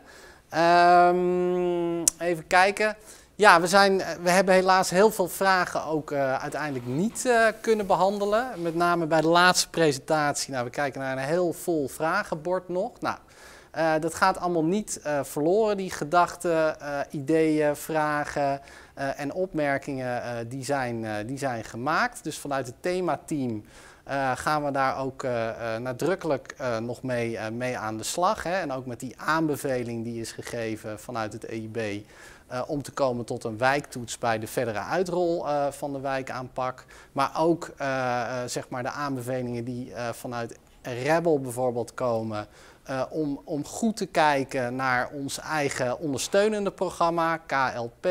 Um, even kijken. Ja, we, zijn, we hebben helaas heel veel vragen ook uh, uiteindelijk niet kunnen behandelen. Met name bij de laatste presentatie. Nou, we kijken naar een heel vol vragenbord nog. Nou, dat gaat allemaal niet verloren, die gedachten, ideeën, vragen. Uh, en opmerkingen uh, die, zijn, uh, die zijn gemaakt. Dus vanuit het themateam gaan we daar ook nadrukkelijk nog mee, mee aan de slag. Hè? En ook met die aanbeveling die is gegeven vanuit het EIB. om te komen tot een wijktoets bij de verdere uitrol van de wijkaanpak. Maar ook zeg maar de aanbevelingen die vanuit Rebel bijvoorbeeld komen. Uh, om, om goed te kijken naar ons eigen ondersteunende programma, KLP,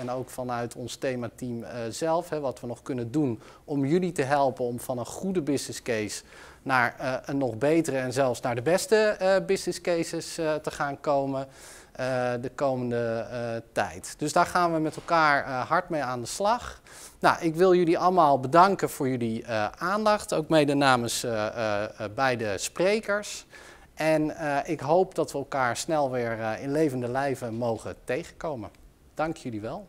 en ook vanuit ons themateam uh, zelf, hè, wat we nog kunnen doen om jullie te helpen om van een goede business case naar uh, een nog betere en zelfs naar de beste business cases te gaan komen de komende tijd. Dus daar gaan we met elkaar hard mee aan de slag. Nou, ik wil jullie allemaal bedanken voor jullie aandacht, ook mede namens beide sprekers. En uh, ik hoop dat we elkaar snel weer uh, in levende lijven mogen tegenkomen. Dank jullie wel.